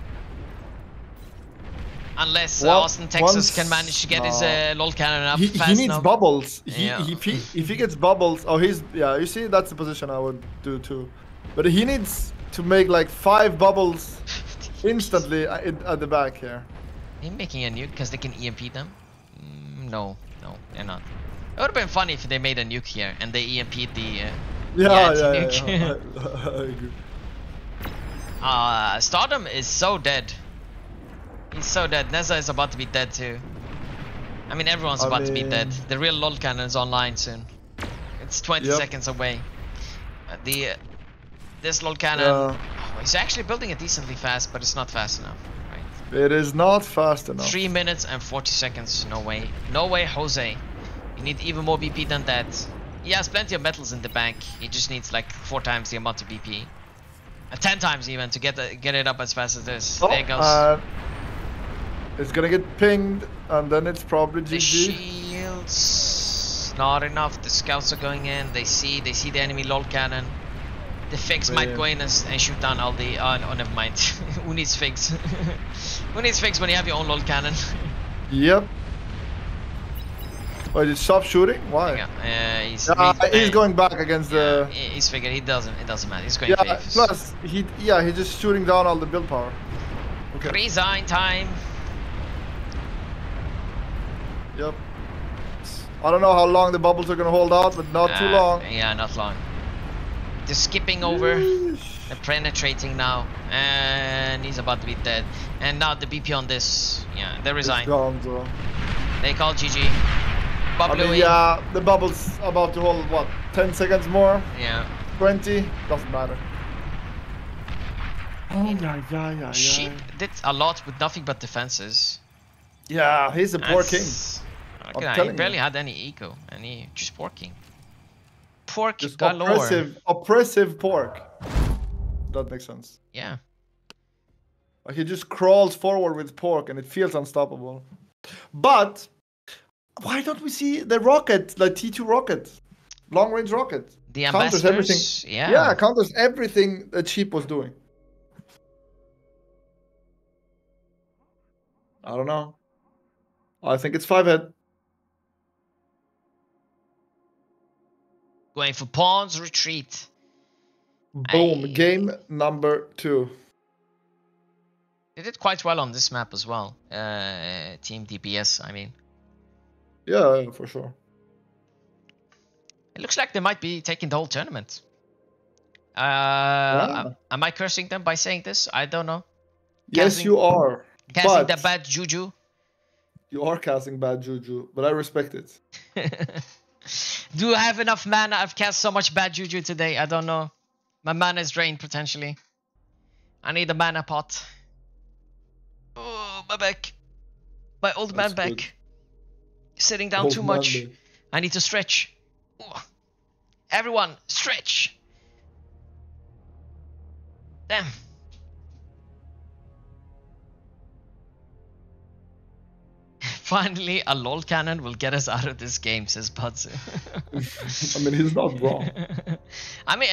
Unless uh, One- Austin, Texas once- can manage to get his no. uh, lol cannon up He, fast he needs enough. bubbles. He, Yeah. he, if, he, if he gets bubbles, oh he's yeah. You see, that's the position I would do too. But he needs to make like five bubbles instantly at, at the back here. Are you making a nuke because they can EMP them? Mm, no, no, they're not. It would have been funny if they made a nuke here and they EMP'd the. Uh, Yeah, yeah, yeah. anti-nuke. yeah. I agree. Uh, Stardom is so dead. He's so dead. Neza is about to be dead too. I mean, everyone's I about to be dead. The real LOL cannon is online soon. It's 20 Yep. seconds away. Uh, the uh, this LOL cannon. Yeah. oh, he's actually building it decently fast, but it's not fast enough. Right. It is not fast enough. Three minutes and 40 seconds. No way. No way, Jose. You need even more BP than that. He has plenty of metals in the bank. He just needs like four times the amount of BP. Uh, ten times even to get the, get it up as fast as this. Oh, there it goes. uh, it's gonna get pinged, and then it's probably GG. the shields not enough. The scouts are going in. They see they see the enemy lol cannon. The figs might Brilliant. go in and, and shoot down all the. Oh, no, never mind. Who needs figs? Who needs figs when you have your own lol cannon? Yep. Wait, did stop shooting? Why? Yeah, uh, he's, Yeah, he's uh, going back against Yeah, the. he's figured he doesn't it doesn't matter. He's going Yeah. for Plus, he yeah he's just shooting down all the build power. Okay. Resign time. Yep. I don't know how long the bubbles are gonna hold out, but not too Uh, long. Yeah, not long. Just skipping over. Yeesh. They're penetrating now. And he's about to be dead. And now the BP on this. Yeah, they resign. gone. They call GG. I mean, yeah, the bubble's about to hold what, 10 seconds more, Yeah. 20, doesn't matter. Oh yeah, yeah, yeah, Sheep did a lot with nothing but defenses. Yeah, he's a poor king. That's- I'm Okay, he telling you. barely had any eco, and he just porking. Pork Just galore. oppressive, oppressive pork. That makes sense. Yeah. Like he just crawls forward with pork and it feels unstoppable. But why don't we see the rocket, the T2 rocket, long range rocket? The Counters everything. Yeah. Yeah, counters everything that Sheep was doing. I don't know. I think it's five head. Going for pawns retreat. Boom. I- Game number two. They did quite well on this map as well. Uh, Team DPS, I mean. Yeah, yeah, for sure. It looks like they might be taking the whole tournament. Uh, am- am I cursing them by saying this? I don't know. Yes, you are. Casting the bad juju. You are casting bad juju, but I respect it. Do I have enough mana? I've cast so much bad juju today. I don't know. My mana is drained potentially. I need a mana pot. Oh, my back. My old man back. good. Sitting down too much. I need to stretch. Everyone, stretch. Damn. Finally, a lol cannon will get us out of this game, says Buds. I mean, he's not wrong. I mean,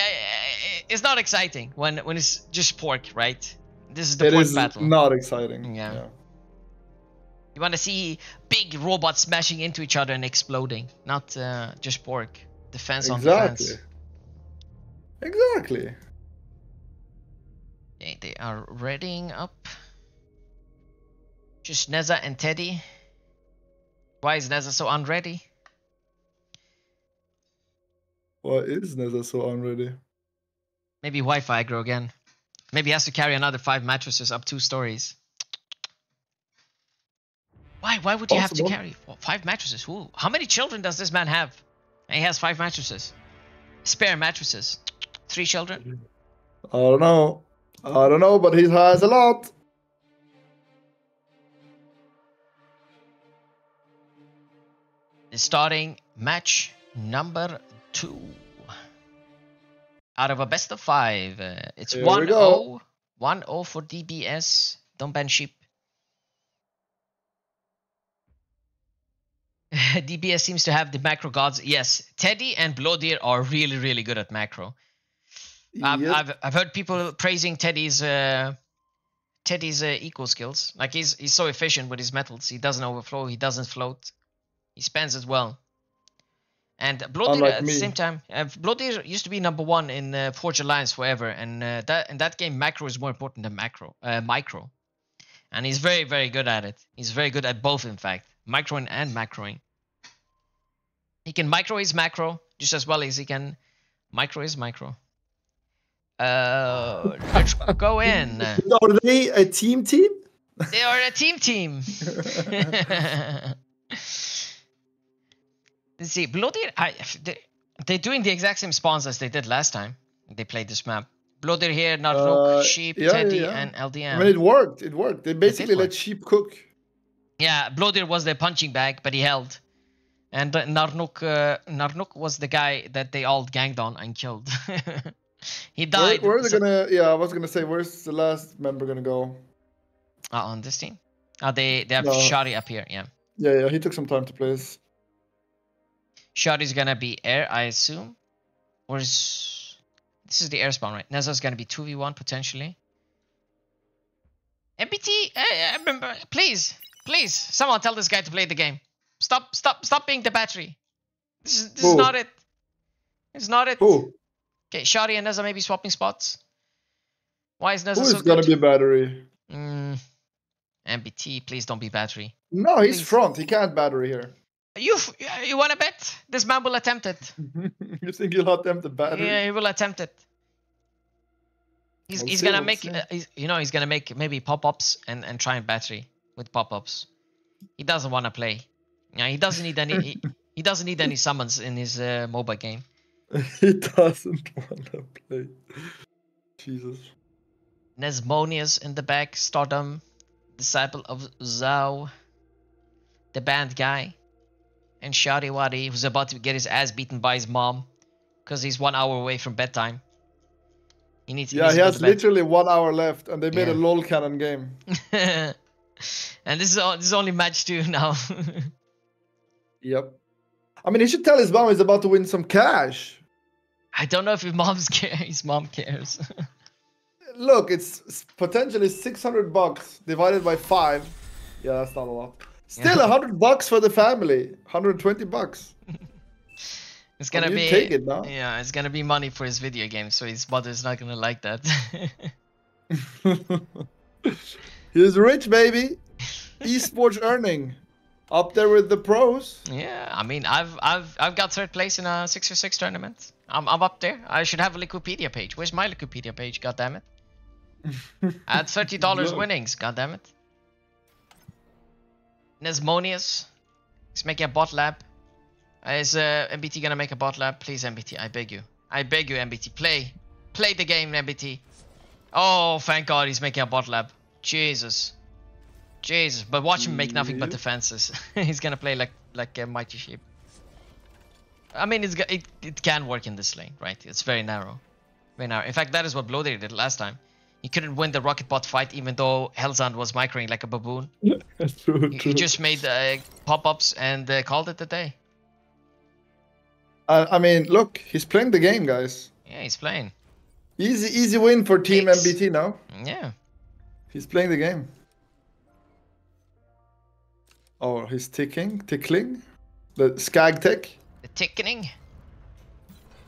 it's not exciting when when it's just pork, right? This is the It pork is battle. not exciting. Yeah. You want to see big robots smashing into each other and exploding, not uh, just pork. Defense on Exactly. defense. Exactly. Okay, they are readying up. Just Neza and Teddy. Why is Neza so unready? Why is Neza so unready? Maybe Wi-Fi aggro again. Maybe he has to carry another five mattresses up two stories. Why? Why would you have to carry five mattresses? Who? How many children does this man have? And he has five mattresses. Spare mattresses. Three children. I don't know. I don't know, but he has a lot. Starting match number two. Out of a best of five, uh, it's Here we 1 go. 0. 1 0 for DBS. Don't ban sheep. DBS seems to have the macro gods. Yes, Teddy and Blodir are really, really good at macro. I've, Yep. I've, I've heard people praising Teddy's uh, Teddy's uh, eco skills. Like he's he's so efficient with his metals. He doesn't overflow. He doesn't float. He spends it well. And Blodir Unlike at the same time, uh, Blodir used to be number one in uh, Forged Alliance Forever, and uh, that in that game macro is more important than macro, uh, micro. And he's very very good at it. He's very good at both, in fact, microing and macroing. He can micro his macro just as well as he can micro his micro. Uh, let's go in. Are they a team team? They are a team team. Let's see. Bloody, I, they, they're doing the exact same spawns as they did last time. They played this map. Bloody here, Narnuk, Uh, Sheep, yeah, yeah, Teddy, yeah. and LDM. I mean, it worked. It worked. They basically work. let sheep cook. Yeah, Blodir was the punching bag, but he held. And uh, Narnuk, uh, Narnuk was the guy that they all ganged on and killed. he died. where are they so- gonna? Yeah, I was gonna say, where's the last member gonna go? uh, on this team. Oh, they they have No. Shari up here. Yeah, Yeah, yeah, he took some time to place. Shari's gonna be air, I assume. Or is this is the air spawn, right? Neza's gonna be two v one potentially. MBT, eh, eh, remember, please, please, someone tell this guy to play the game. Stop, stop, stop being the battery. This is this is not it. It's not it. Who? Okay, Shari and Neza maybe swapping spots. Why is Neza Who so is gonna be battery? Mm, MBT, please don't be battery. No, he's Please. front. He can't battery here. You f- you want to bet? This man will attempt it. you think he'll attempt the battery? Yeah, he will attempt it. He's, We'll he's see, gonna make uh, he's, you know he's gonna make maybe pop-ups and and try and battery with pop-ups. He doesn't want to play. Yeah, he doesn't need any he, he doesn't need any summons in his uh, mobile game. he doesn't want to play. Jesus. Nesmonius in the back, Stardom, disciple of Zhao, the band guy, and Shadi Wadi, who's about to get his ass beaten by his mom because he's one hour away from bedtime. He needs, Yeah, needs he to go has literally one hour left, and they made a lol cannon game. and this is this is only match two now. Yep. I mean, he should tell his mom he's about to win some cash. I don't know if his mom's care. His mom cares. Look, it's potentially 600 bucks divided by five. Yeah, that's not a lot. Still, a 100 bucks for the family. 120 bucks. it's gonna you be take it now. yeah, it's gonna be money for his video game, so his mother's not gonna like that. He's rich, baby. Esports earning. Up there with the pros. yeah, I mean, I've I've I've got third place in a six or six tournament. I'm I'm up there. I should have a Wikipedia page. Where's my Wikipedia page? God damn it! I had thirty dollars winnings. God damn it! Nesmonius is making a bot lab. Uh, Is uh, MBT gonna make a bot lab? Please, MBT, I beg you. I beg you, MBT, play, play the game, MBT. Oh, thank God, he's making a bot lab. Jesus, Jesus. But watch him make nothing but defenses. he's gonna play like like a mighty sheep. I mean, it's it it can work in this lane, right? It's very narrow, very narrow. In fact, that is what Bloody did last time. He couldn't win the rocket bot fight, even though Hellzand was microing like a baboon. true, true. he just made uh, pop-ups and uh, called it a day. I, I mean, look, he's playing the game, guys. Yeah, he's playing. Easy, easy win for Team Kicks. MBT now. Yeah. He's playing the game. Oh, he's ticking, tickling. The skag tick. The tickening.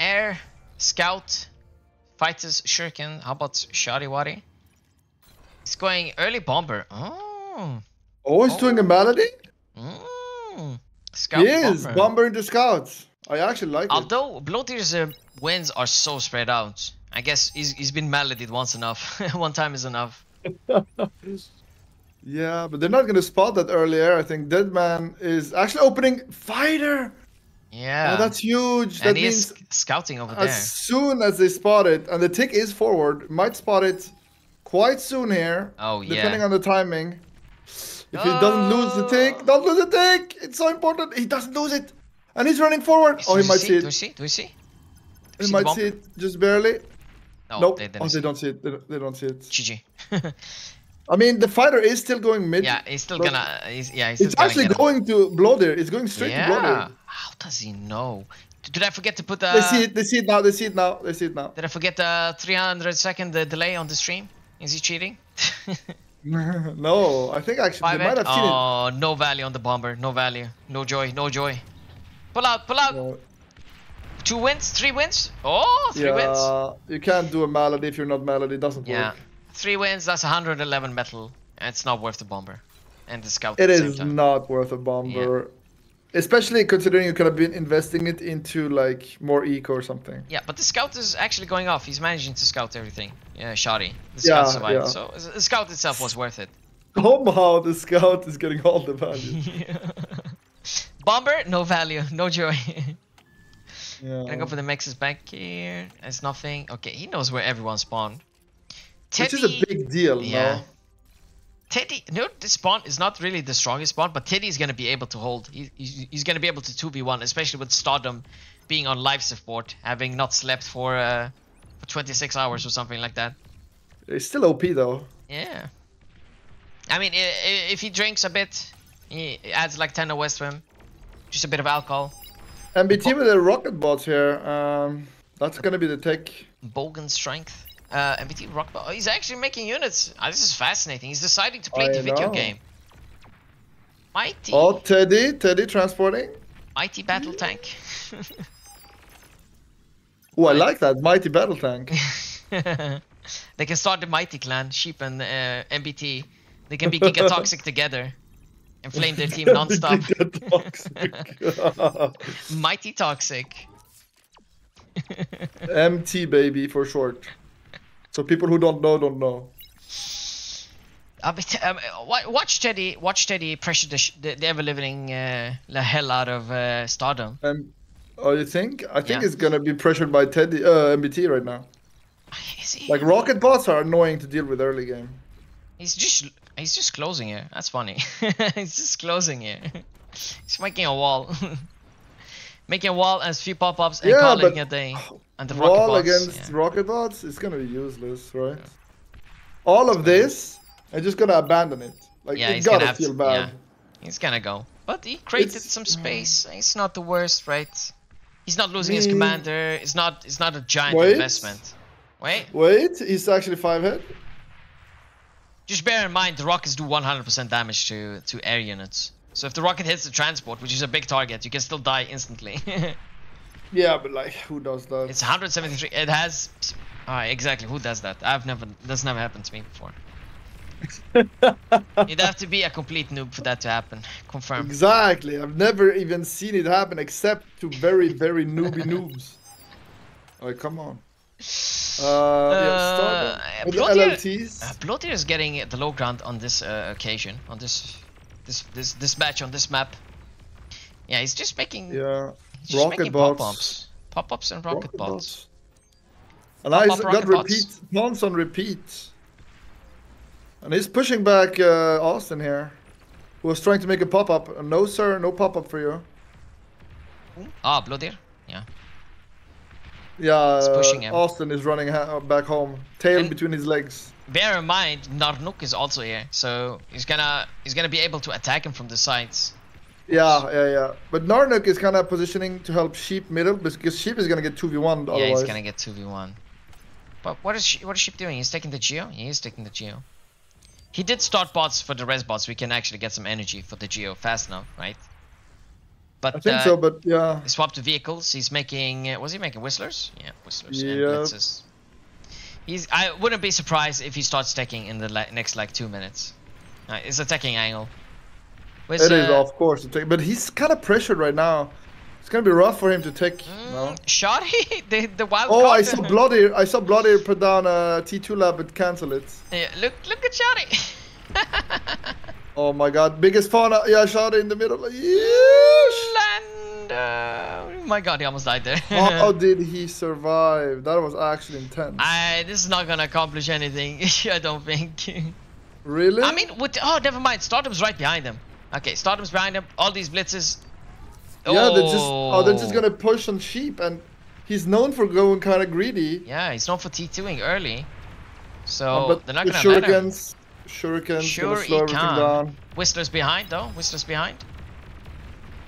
Air, Scout, Fighters, Shuriken. How about Shariwari? He's going early bomber. Oh. Oh, he's doing a melody. Mm. Scout he is bomber. bomber into scouts. I actually like it. Although Bloater's uh, wins are so spread out, I guess he's, he's been melodied once enough. One time is enough. Yeah, but they're not gonna spot that earlier. I think Deadman is actually opening fighter. Yeah. Oh, that's huge. and that he means scouting over as there. As soon as they spot it, and the tick is forward, might spot it quite soon here. Oh, yeah. Depending on the timing. If he doesn't lose the tick, oh. don't lose the tick. It's so important. He doesn't lose it, and he's running forward. Oh, he might see it. Do we see? Do we see? He see the might see it just barely. No, nope. they oh, they don't see it. They don't, they don't see it. GG. I mean, the fighter is still going mid. yeah, he's still gonna. He's, yeah, he's still It's gonna actually him. going to Blodir. It's going straight to Blodir. How does he know? Did I forget to put the? They see it. They see it now. They see it now. They see it now. Did I forget the 300 second delay on the stream? Is he cheating? no, I think actually Five they might have seen Oh, no value on the bomber. No value. No joy. No joy. Pull out. Pull out. No. Two wins. Three wins. Oh, three wins. Yeah, you can't do a melody if you're not melody. It doesn't Yeah. work. Three wins. That's 111 metal. It's not worth the bomber. And the scout. It at the same is not worth a bomber. Especially considering you could have been investing it into like more eco or something. Yeah, but the scout is actually going off. He's managing to scout everything. Uh, yeah, shoddy. The Yeah, scout survived. yeah. So the scout itself was worth it. Somehow the scout is getting all the value. Bomber, no value, no joy. Yeah. Gonna go for the mexes back here. It's nothing. Okay, he knows where everyone spawned. Which is a big deal, Yeah. no? Teddy, no, this spawn is not really the strongest spawn, but Teddy is gonna be able to hold. He, he's, he's gonna be able to 2v1, especially with Stardom being on life support, having not slept for uh, for 26 hours or something like that. It's still OP though. Yeah. I mean, if he drinks a bit, he adds like 10 OS to him. Just a bit of alcohol. MBT with the rocket bots here. Um, that's gonna be the tech. Bogan strength. Uh, MBT rock. Oh, he's actually making units. Ah, this is fascinating. He's deciding to play I the video game. Mighty, Oh, Teddy, Teddy transporting. mighty battle tank. Oh, I like that mighty battle tank. they can start the mighty clan, sheep and uh, MBT. They can be gigatoxic together. inflame their team non-stop. toxic. Mighty toxic. MT baby for short. So people who don't know don't know. Um, watch Teddy, watch Teddy pressure the, sh- the, the ever living uh, the hell out of uh, Stardom. Um, oh, you think? I think Yeah. it's gonna be pressured by Teddy, uh, MBT right now. Is he? Like rocket bots are annoying to deal with early game. He's just he's just closing here. That's funny. he's just closing here. he's making a wall. making a wall and a few pop-ups and Yeah, calling but it a day. And the rocket Wall bots, against yeah. rocket bots is gonna be useless, right? All of this, I'm just gonna abandon it. Like Yeah, you he's gonna gotta feel to- bad. yeah. He's gonna go. But he created It's- some space. It's not the worst, right? He's not losing his commander. It's not it's not a giant Wait. investment. Wait, Wait, he's actually five hit. just bear in mind the rockets do 100% damage to to air units. So if the rocket hits the transport, which is a big target, you can still die instantly. Yeah, but like, who does that? it's 173. It has. Alright, exactly. Who does that? I've never. That's never happened to me before. You'd have to be a complete noob for that to happen. Confirm. Exactly. I've never even seen it happen except to very, very newbie noobs. Like, come on. Uh, yeah, Uh, with LLTs. Uh, Bloodier is getting the low ground on this uh, occasion, on this, this, this, this match on this map. Yeah, he's just making, Yeah. Rocket bots. pop-ups, pop-ups and rocket, bots. And I got rocket bots. repeat pawns on repeat. And he's pushing back uh, Austin here. Who was trying to make a pop up. No sir, no pop up for you. Ah, Bloodier. Yeah. Yeah, He's pushing uh, him. Austin is running ha- back home. Tail And- between his legs. Bear in mind, Narnuk is also here, so he's gonna, he's gonna be able to attack him from the sides. Yeah, yeah, yeah. But Narnuk is kind of positioning to help Sheep middle because Sheep is gonna get 2v1 Yeah, otherwise. he's gonna get 2v1. But what is she, what is Sheep doing? He's taking the Geo? He is taking the Geo. He did start bots for the res bots. We can actually get some energy for the Geo fast enough, right? But I think uh, so, but yeah. he swapped the vehicles. He's making. Uh, was he making whistlers? Yeah, whistlers and Yep. blitzes. He's. I wouldn't be surprised if he starts stacking in the next like two minutes. Uh, his attacking angle. It is, uh, of course. But he's kind of pressured right now. It's gonna be rough for him to take. No. mm, Shoddy, the the wild Oh, I saw Bloody. I saw Bloody put down a T2 lab but cancel it. Yeah, look, look at Shoddy. Oh my god, biggest fauna. Yeah, shot it in the middle. Land. Oh my god, he almost died there. How did he survive? That was actually intense. I this is not gonna accomplish anything. I don't think. Really? I mean, with oh, never mind. Stardom's right behind him. Okay, Stardom's behind him. All these blitzes. yeah, they're just. Oh, they're just gonna push on sheep, and he's known for going kind of greedy. Yeah, he's known for T2ing early. So Uh, but they're not gonna shurikens, shurikens Sure, slow everything can. down. Whistler's behind though. Whistler's behind.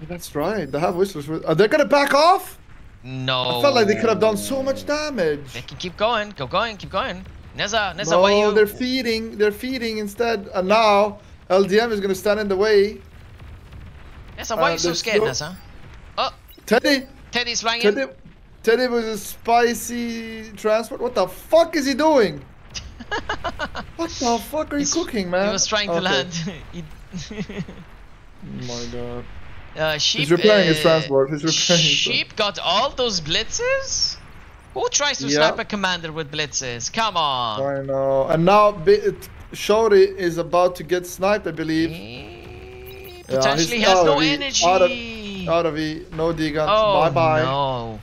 That's right. They have whistlers. Are they gonna back off? No. I felt like they could have done so much damage. They can keep going. Go going. Keep going. Neza, Neza, No, why you? they're feeding. They're feeding instead. And now LDM is gonna stand in the way. Neza, why uh, you so scared, no- Neza? Oh, Teddy, Teddy's flying in. Teddy, Teddy was a spicy transport. What the fuck is he doing? What the fuck are you He's- cooking, man? He was trying to land. He- Oh my god. uh, sheep. He's repairing his uh, transport. He's repairing his Sheep got all those blitzes. Who tries to Yeah. snipe a commander with blitzes? Come on. I know. And now Bi- it- Shori is about to get sniped, I believe. He Yeah, potentially he's has no of E- energy. out of- Out of E, no D-gun. oh bye bye. no.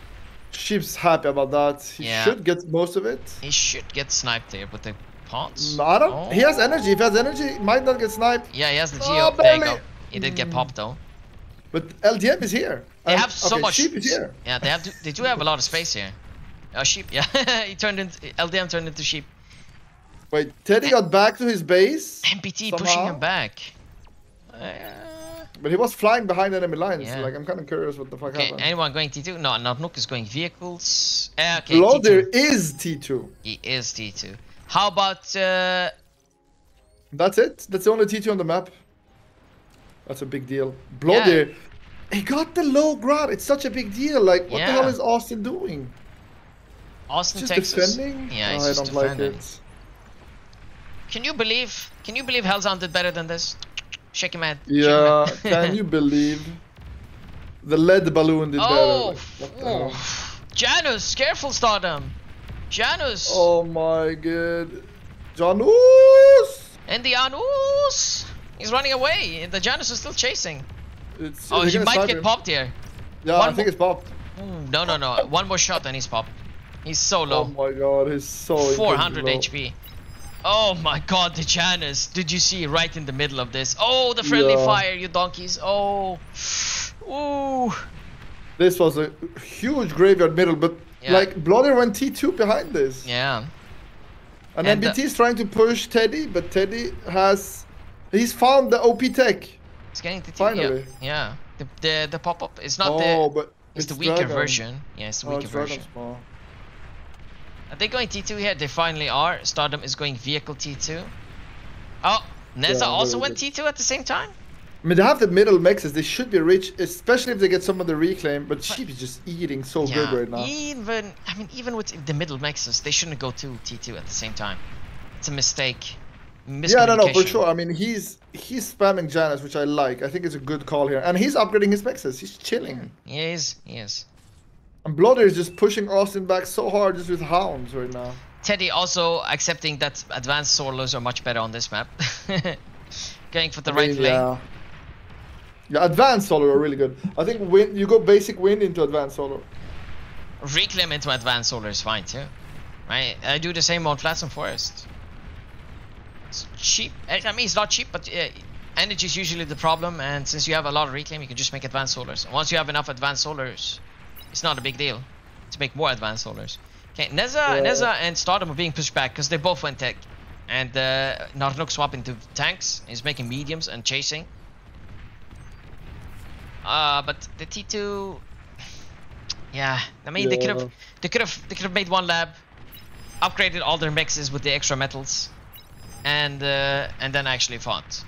Sheep's happy about that. He Yeah. should get most of it. He should get sniped here with the pawns. No, mm, I don't. He has Oh. energy. If he has energy, he might not get sniped. Yeah, he has the Oh, geo. there you go. He did get popped though. But LDM is here. They And- have so okay, much. Sheep is here. Yeah, they have. To, they do have a lot of space here. Oh, sheep. Yeah, he turned into LDM turned into sheep. Wait, Teddy got back to his base, MBT pushing him back. Uh, but he was flying behind enemy lines. Yeah. Like I'm kind of curious what the fuck okay, happened. anyone going T2? No, not Nook is going vehicles. Uh, okay, Below T2. there is T2. He is T2. How about uh, That's it. That's the only T2 on the map. That's a big deal. Below Yeah. he got the low ground. It's such a big deal. Like what Yeah. the hell is Austin doing? Austin, Just Texas? defending? Yeah, Oh, I don't like it. Can you believe? Can you believe Hellzound did better than this? Shake him head. him Yeah, head. can you believe? The lead balloon did Oh, better. What the hell? oh. Janus, careful, Stardom. Janus. Oh my god. Janus! And the Anus. He's running away. The Janus is still chasing. It's, Oh, he might get him. popped here. Yeah, One I think it's popped. Ooh, no, no, no. One more shot and he's popped. He's so low. Oh my god, he's so 400 low. HP. Oh my god, the Janus. Did you see right in the middle of this? Oh, the friendly Yeah. fire, you donkeys. Oh. Ooh. This was a huge graveyard middle, but Yeah. like Bloody went T2 behind this. Yeah. And, And, MBT is trying to push Teddy, but Teddy has he's found the OP tech. It's getting the Finally. Yeah. yeah. The, the the pop-up. It's not oh, the but it's, the weaker Dragon. version. Yeah, it's the Oh, weaker it's Dragon version. Small. Are they going T2 here? They finally are. Stardom is going vehicle T2. Oh, Neza Yeah, also went. T2 at the same time? I mean, they have the middle mexes. They should be rich, especially if they get some of the reclaim. But Sheep is just eating so yeah. good right now. Even I mean even with the middle mexes, they shouldn't go to T2 at the same time. It's a mistake. Yeah, no, no, for sure. I mean, he's he's spamming Janus, which I like. I think it's a good call here, and he's upgrading his mexes. He's chilling. He is, he is. And Bloody is just pushing Austin back so hard just with hounds right now. Teddy also accepting that advanced solos are much better on this map. Going for the I right mean, lane. Yeah. Yeah, advanced solo are really good. I think win you go basic wind into advanced solo. Reclaim into advanced solar is fine too. Right? I do the same on Flats and Forest. It's cheap. I I mean, it's not cheap, but uh, energy is usually the problem. And since you have a lot of reclaim, you can just make advanced solars. And once you have enough advanced solars, it's not a big deal to make more advanced solars. Okay, Neza, Yeah. Neza and Stardom are being pushed back because they both went tech. And uh, Narnuk swap into tanks. He's making mediums and chasing. Uh, but the T2 yeah, I mean they could have they could have they could have made one lab, upgraded all their mexes with the extra metals, and uh, and then actually fought.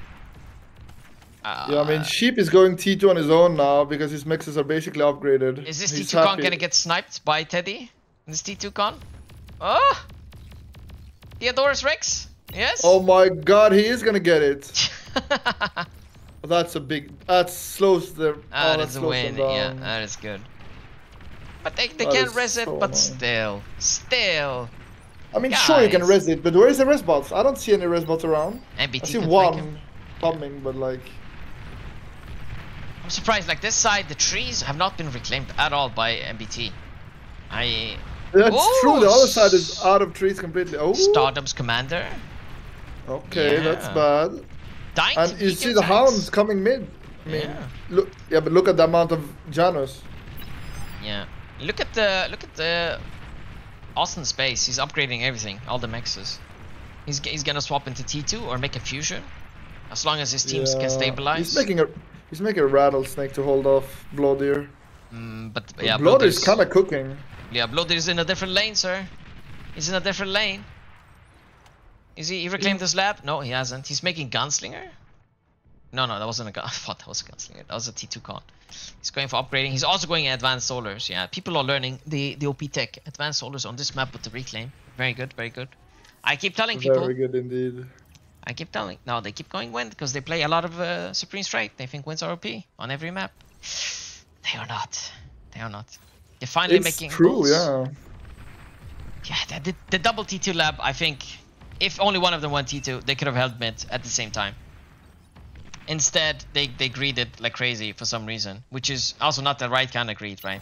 Uh, Yeah, I mean Sheep is going T2 on his own now because his mexes are basically upgraded. is this He's T2 con gonna get sniped by Teddy? This T2 con? Oh, Theodorus Rex? Yes. Oh my god, he is gonna get it. That's a big. That slows the. ah, oh, that's that a win. Yeah, that is good. But they, they That can't is res it, so but annoying. still, still. I mean, sure you can Guys. res it, but where is the res bots? I don't see any res bots around. MBT I see one coming, but like. I'm surprised. Like this side, the trees have not been reclaimed at all by MBT. I That's true. The other side is out of trees completely. Oh. Stardom's commander. Okay, that's bad. Dying And you see the tanks. hounds coming mid. I mean, Yeah. look. Yeah, but look at the amount of Janus. Yeah. Look at the look at the Austin space. He's upgrading everything, all the mexes. He's he's gonna swap into T2 or make a fusion, as long as his teams Yeah. can stabilize. He's making a. He's making a rattlesnake to hold off Bloodier. Mm, but yeah, Blood is kind of cooking. yeah, Blood is in a different lane, sir. He's in a different lane. Is he? He reclaimed his lab? No, he hasn't. He's making gunslinger. No, no, that wasn't a gun. I thought that was a gunslinger. That was a T2 con. He's going for upgrading. He's also going advanced solars. Yeah, people are learning the the OP tech advanced solars on this map with the reclaim. Very good, very good. I keep telling people. Very good indeed. I keep telling. No, they keep going wind because they play a lot of uh, Supreme Strike. They think winds are OP on every map. They are not. They are not. They're finally It's making. true, goals. yeah. Yeah, the, the, the double T2 lab, I think, if only one of them went T2, they could have held mid at the same time. Instead, they, they greeded like crazy for some reason, which is also not the right kind of greed, right?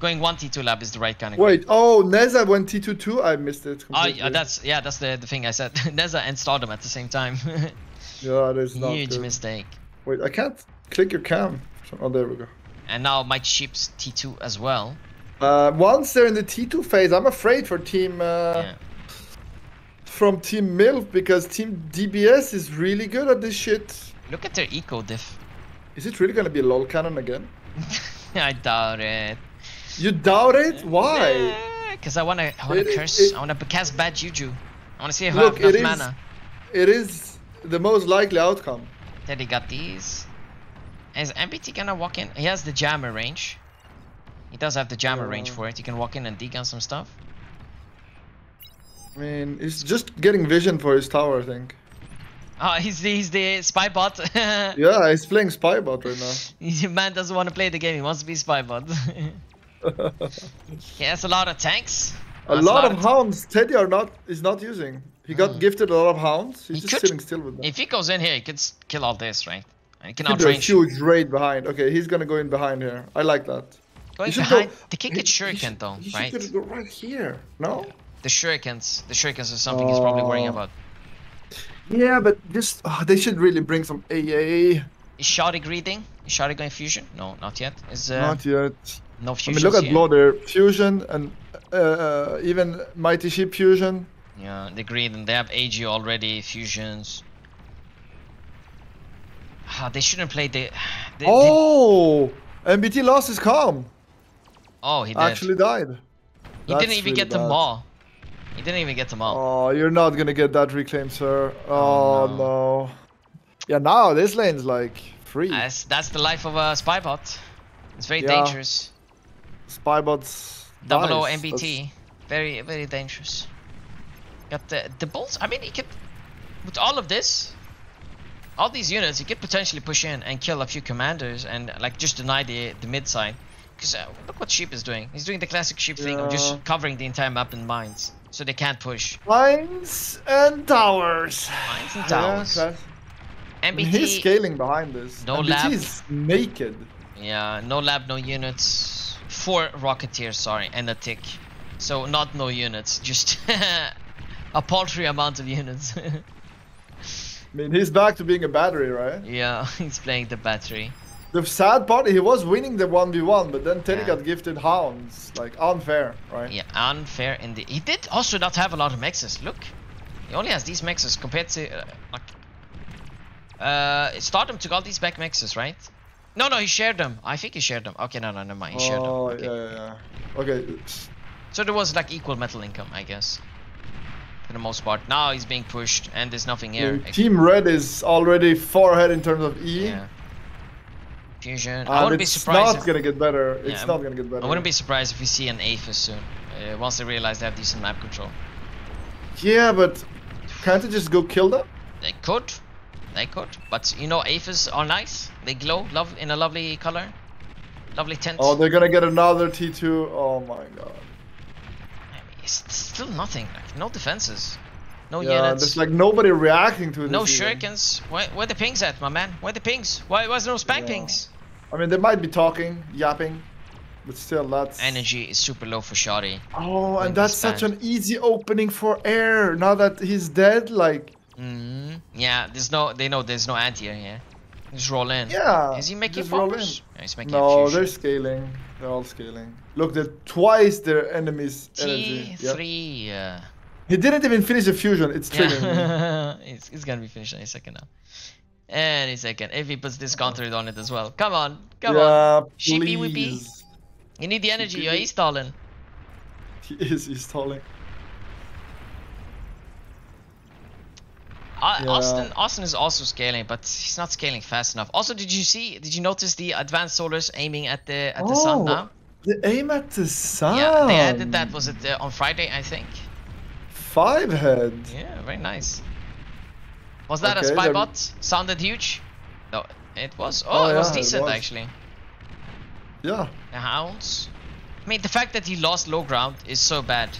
Going one T2 lab is the right kind of. Wait, oh, Neza went T2 too? I missed it. Completely. Oh, yeah, that's yeah, that's the, the thing I said. Neza and Stardom at the same time. Yeah, that is not Huge good. mistake. Wait, I can't click your cam. Oh, there we go. And now my Sheep's T2 as well. Uh, once they're in the T2 phase, I'm afraid for team uh, Yeah. from Team MILF because Team DBS is really good at this shit. Look at their eco diff. Is it really gonna be a lol cannon again? I doubt it. You doubt it? Why? Because I wanna, I wanna It- it- curse. it- I wanna cast bad juju. I wanna see if Look, I have it enough is- mana. It is the most likely outcome. Then he got these. Is MBT gonna walk in? He has the jammer range. He does have the jammer range for it. He can walk in and D-gun some stuff. I mean, he's just getting vision for his tower, I think. Oh, he's the, he's the spy bot. Yeah, he's playing spy bot right now. Man doesn't want to play the game. He wants to be spy bot. he has a lot of tanks. A Has lot of hounds Teddy are not is not using. He got Hmm. gifted a lot of hounds. He's He just could- sitting still with them. If he goes in here, he could kill all this, right? And he can Could do a huge raid behind. Okay, he's gonna go in behind here. I like that. Going He behind. go- They can he- get he shuriken should- though, he right? should go right here. No. The shurikens. The shurikens is something he's probably worrying about. Yeah, but just oh, they should really bring some AA. Is Shadi greeting? Is Shadi going fusion? No, not yet. Is uh, Not yet. No I mean, look at Blood Fusion and uh, even Mighty Sheep Fusion. Yeah, they greed and they have AG already. Fusions. Ah, they shouldn't play the. They, they- Oh, MBT lost his com. oh, he did. Actually died. he That's didn't even really get them bad. all. He didn't even get them all. Oh, you're not gonna get that reclaim, sir. Oh, Oh, no. Yeah, now this lane's like free. That's that's the life of a spy bot. It's very Yeah. dangerous. Spybots. Double O. MBT. Very very dangerous. Got the the bolts. I mean, he could with all of this, all these units, he could potentially push in and kill a few commanders and like just deny the the mid side. Because uh, look what sheep is doing. He's doing the classic sheep thing of Yeah. just covering the entire map in mines, so they can't push. Mines and towers. Mines and towers. I mean, he's scaling behind this. No MBT lab. is naked. Yeah, no lab, no units. Four rocketeers, sorry, and a tick. So not no units, just a paltry amount of units. I mean, he's back to being a battery, right? yeah, he's playing the battery. The sad part, he was winning the 1v1, but then Teddy Yeah. got gifted hounds. Like, unfair, right? Yeah, unfair indeed. He did also not have a lot of mexes. Look, he only has these mexes compared to uh, like. Uh, Stardom took all these back mexes, right? No, no, he shared them. I think he shared them. Okay, no, no, never mind. He shared them. Oh, Okay. yeah, yeah, yeah. Okay. So there was like equal metal income, I guess. For the most part. Now he's being pushed, and there's nothing here. Yeah, Team Red is already far ahead in terms of E. Yeah. Fusion. I wouldn't be surprised. it's not If, gonna get better. It's Yeah, not gonna get better. I wouldn't be surprised if we see an Aphis soon. Uh, once they realize they have decent map control. Yeah, but can't they just go kill them? They could. They could. But you know, Aphis are nice. They glow love in a lovely color. Lovely tint. Oh, they're gonna get another T2. Oh my god. I mean, it's still nothing. Like, no defenses. No yeah, units. there's like nobody reacting to this. no shurikens. Where, where the pings at, my man? Where the pings? Why was there no spam Yeah. pings? I mean, they might be talking, yapping, but still, that's. Energy is super low for Shoddy. Oh, and that's such an easy opening for air. Now that he's dead, like, Mm, yeah, there's no. They know there's no anti here. Just roll in. yeah. Is he making roll Yeah, he's making No, fusion. they're scaling. They're all scaling. Look, they're twice their enemy's energy. Yep. T3. Uh, He didn't even finish a fusion. It's triggering. yeah. it's, it's gonna be finished any second now. Any second. If he puts this counter on it as well. Come on. Come on. yeah, Sheepy whippy. You need the energy. You're whippy. stalling. He is. He's Uh, Yeah. Austin Austin is also scaling, but he's not scaling fast enough. Also, did you see? Did you notice the advanced solars aiming at the at the sun Oh, now? The aim at the sun. Yeah, they added that. Was it uh, on Friday? I think. Five head. Yeah, very nice. Was that a Okay, spy then- bot? Sounded huge? No, it was. Oh, Oh, it was yeah, it decent was. actually. Yeah. The hounds. I mean, the fact that he lost low ground is so bad,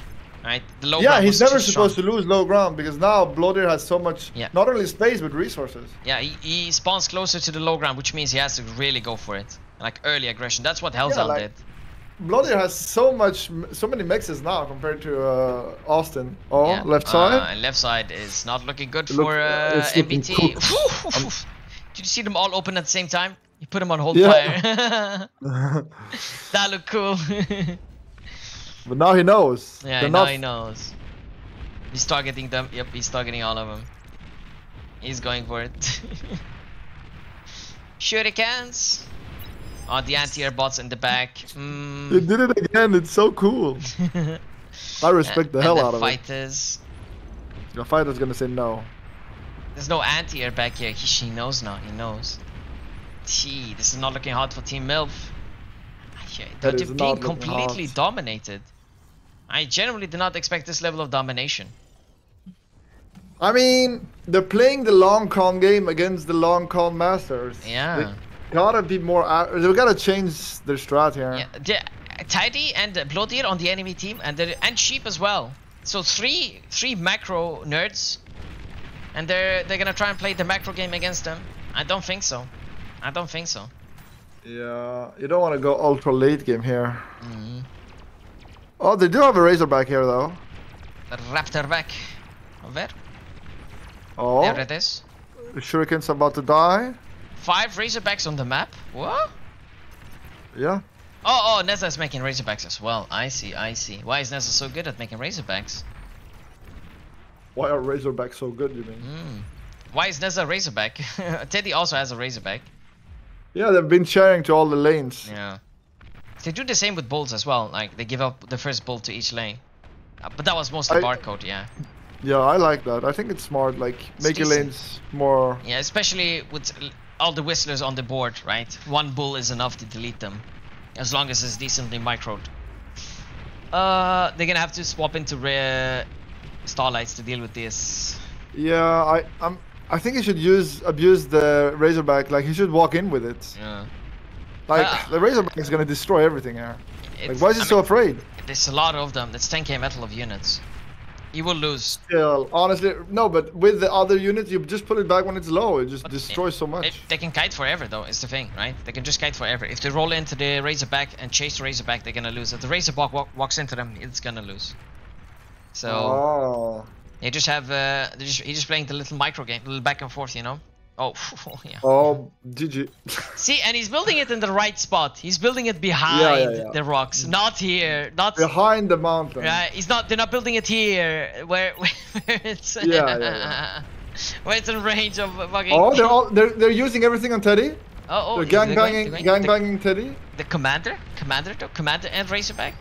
right? The low yeah, he's never supposed strong. to lose low ground because now Bloodier has so much, Yeah. not only space but resources. Yeah, he, he spawns closer to the low ground, which means he has to really go for it, like early aggression. That's what Hellzal like- did. Bloodier has so much, so many mexes now compared to uh, Austin. Oh, Yeah. left Uh, side. and left side is not looking good look- for uh, it's looking MBT. Did you see them all open at the same time? You put them on hold Yeah. fire. that looked cool. But now he knows. yeah, They're now not- he knows. He's targeting them. Yep, he's targeting all of them. He's going for it. Shurikens. Oh, the anti-air bots in the back. They Mm. did it again. It's so cool. I respect the And hell the out of it. fighters. The fighter's gonna say no. There's no anti-air back here. He, she knows now. He knows. Gee, this is not looking hot for Team MILF. Yeah, They're being completely dominated. I generally did not expect this level of domination. I mean, they're playing the long con game against the long con masters. Yeah. They gotta be more. They gotta change their strat here. Yeah, Teddy and Bloodier on the enemy team, and and Sheep as well. So three three macro nerds, and they're they're gonna try and play the macro game against them. I don't think so. I don't think so. Yeah, you don't want to go ultra late game here. Mm. Oh, they do have a Razorback here though. Raptor back. Over. Oh, There it is. the Shuriken's about to die. Five Razorbacks on the map. What? Yeah. Oh, oh, Neza is making Razorbacks as well. I see, I see. Why is Neza so good at making Razorbacks? Why are Razorbacks so good? You mean? Hmm. Why is Neza a Razorback? Teddy also has a Razorback. Yeah, they've been sharing to all the lanes. Yeah. They do the same with bulls as well. Like they give up the first bull to each lane. Uh, but that was mostly I- barcode, yeah. Yeah, I like that. I think it's smart. Like make your lanes more. Yeah, especially with all the whistlers on the board, right? One bull is enough to delete them, as long as it's decently microed. Uh, they're gonna have to swap into rare starlights to deal with this. Yeah, I I'm. I think he should use abuse the Razorback. Like he should walk in with it. Yeah. Like Ah. the Razorback is gonna destroy everything here. Like why is he I so mean, afraid? There's a lot of them. That's 10k metal of units. You will lose. Still, honestly, no. But with the other units, you just put it back when it's low. It just But destroys so It- much. they can kite forever though, is the thing, right? They can just kite forever. If they roll into the Razorback and chase the Razorback, they're gonna lose. If the Razorback walk, walks into them, it's gonna lose. So Oh. they just have uh, they're just, he's just playing the little micro game, little back and forth, you know. Oh, yeah. Oh, GG. See, and he's building it in the right spot. He's building it behind yeah, yeah. the rocks, not here, not. Behind the mountain. Right, he's not. They're not building it here, where, where it's. Yeah, where it's in range of fucking. Oh, they're all they're they're using everything on Teddy. Oh, oh, they're gang banging, going- gang the- banging Teddy. The commander, commander, though, commander and Razorback.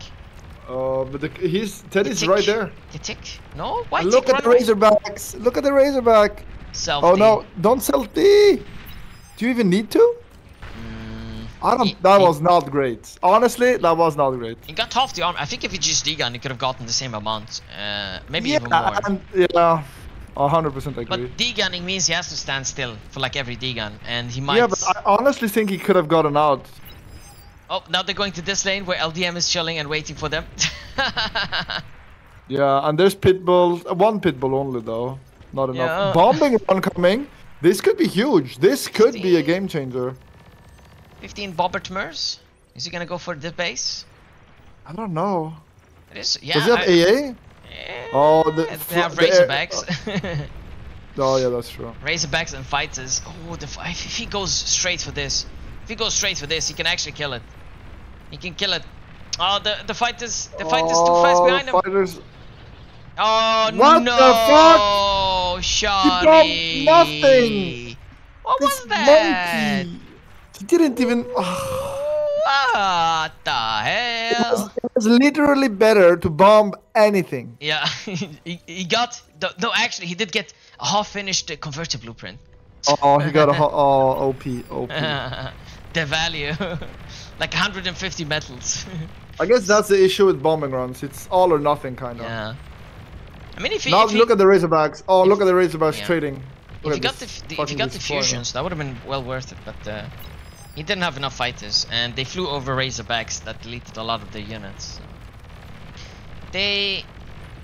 Uh, but the, he's Teddy's tick. right there. The tick. No, why Look at the? Razorbacks. Look at the Razorback. Self Oh no! Don't sell D. Do you even need to? Mm, I don't. That was not great. Honestly, that was not great. he got half the armor. I think if he just D-gun, he could have gotten the same amount. Uh, maybe yeah, even more. and yeah, hundred percent agree. But D-gunning means he has to stand still for like every D-gun, and he might. yeah, but I honestly think he could have gotten out. Oh, now they're going to this lane where LDM is chilling and waiting for them. Yeah, and there's pitbull. One pitbull only though. Not enough. Yeah. Bombing one coming. This could be huge. This could be a game changer. 15 Bobbert Mers. Is he gonna go for the base? I don't know. It is. Yeah. Does he have I- AA? Eh, Oh, the they have the air- Razorbacks. Oh yeah, that's true. Razorbacks and fighters. Oh, the if he goes straight for this, if he goes straight for this, he can actually kill it. He can kill it. Oh, the the fighters, the fighters too fast Oh, behind him. Fighters. Oh What no! the fuck? Shawty. nothing. What This was that? monkey. He didn't even. Ah. What the It was, hell? it was literally better to bomb anything. Yeah, he, he got no, no. Actually, he did get a half-finished converter blueprint. Oh, he got a oh OP OP. the value, like 150 metals. I guess that's the issue with bombing runs. It's all or nothing kind of. yeah. I mean, if he, Now if look at the Razorbacks. Oh, if- look at the Razorbacks yeah. trading. if Look he at got the the- if fucking got the fusions, that would have been well worth it. But uh, he didn't have enough fighters, and they flew over Razorbacks that deleted a lot of their units. so. They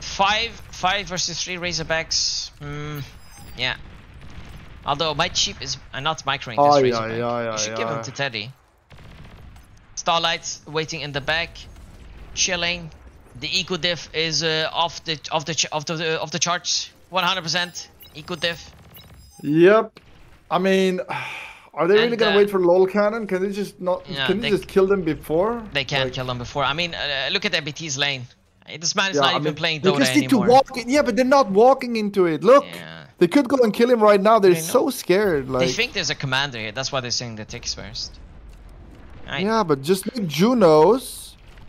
five five versus three Razorbacks. Hmm. yeah. Although my cheap is uh, not microing Oh, this yeah, Razorback. yeah, yeah, you should give him to Teddy. Starlights waiting in the back, chilling. The eco diff is uh, off the off the ch- off the off the charts. 100% eco diff. Yep. I mean, are they really gonna uh, wait for lol cannon? Can they just not? Can they, they- just kill them before? They can't Like, kill them before. I mean, uh, look at MBT's lane. This man is yeah, not I even mean, playing they Dota just need anymore. to walk. In, yeah, but they're not walking into it. Look, Yeah. they could go and kill him right now. They're They so scared. Like, They think there's a commander here. That's why they're saying the ticks first. Right. yeah, but just make Junos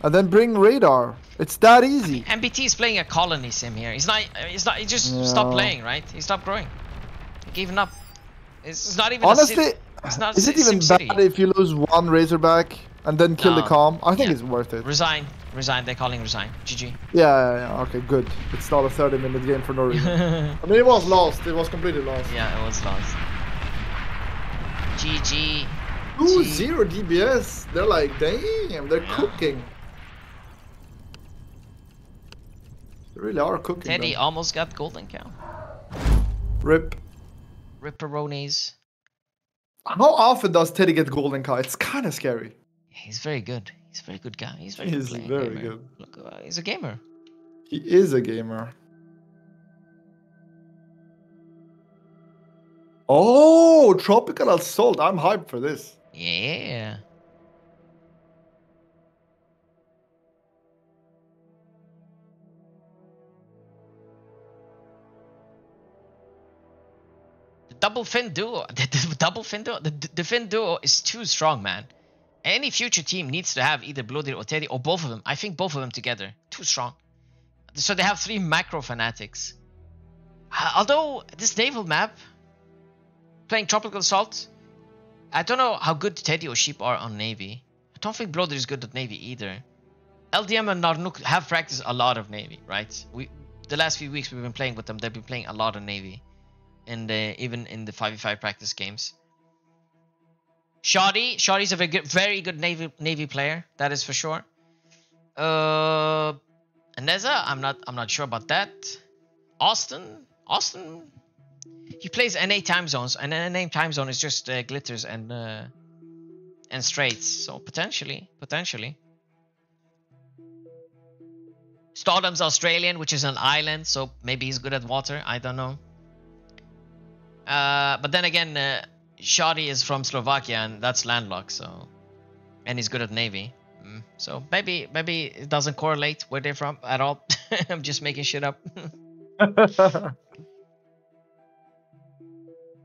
and then bring radar. It's that easy. MBT is playing a colony sim here. He's not. He's not. He just stopped Yeah. playing, right? He stopped growing. He gave up. It's it's not even. Honestly, city. It's not is it even City. bad if you lose one Razorback and then kill the com. I think Yeah. it's worth it. Resign. Resign. They're calling resign. GG. Yeah, yeah, yeah, okay, good. It's not a 30 minute game for no reason. I mean, it was lost. It was completely lost. Yeah, it was lost. GG. 2 Gee. 0 DBS. They're like, damn, they're Yeah. cooking. They really are cooking. Teddy them. almost got golden cow. Rip. Ripperonis. How often does Teddy get golden cow? It's kind of scary. He's very good. He's a very good guy. He's very He's good. very gamer. good. Look, uh, he's a gamer. He is a gamer. Oh, Tropical Assault. I'm hyped for this. Yeah. Double fin duo, the, the double fin duo, the, the fin duo is too strong, man. Any future team needs to have either Bloody or Teddy or both of them. I think both of them together. Too strong. So they have three macro fanatics. Uh, Although this naval map, playing Tropical Assault, I don't know how good Teddy or Sheep are on Navy. I don't think Blodir is good at Navy either. LDM and Narnuk have practiced a lot of Navy, right? We the last few weeks we've been playing with them. They've been playing a lot of Navy, in the even in the 5v5 practice games. Shoddy, Shoddy's a very good, very good Navy Navy player. That is for sure. Uh, Neza, I'm not I'm not sure about that. Austin, Austin, he plays NA time zones, and NA time zone is just uh, glitters and uh, and straits. So potentially, potentially. Stardom's Australian, which is an island, so maybe he's good at water. I don't know. Uh, but then again, uh, Shoddy is from Slovakia, and that's landlocked, so and he's good at navy. Mm, So maybe maybe it doesn't correlate where they're from at all. I'm just making shit up.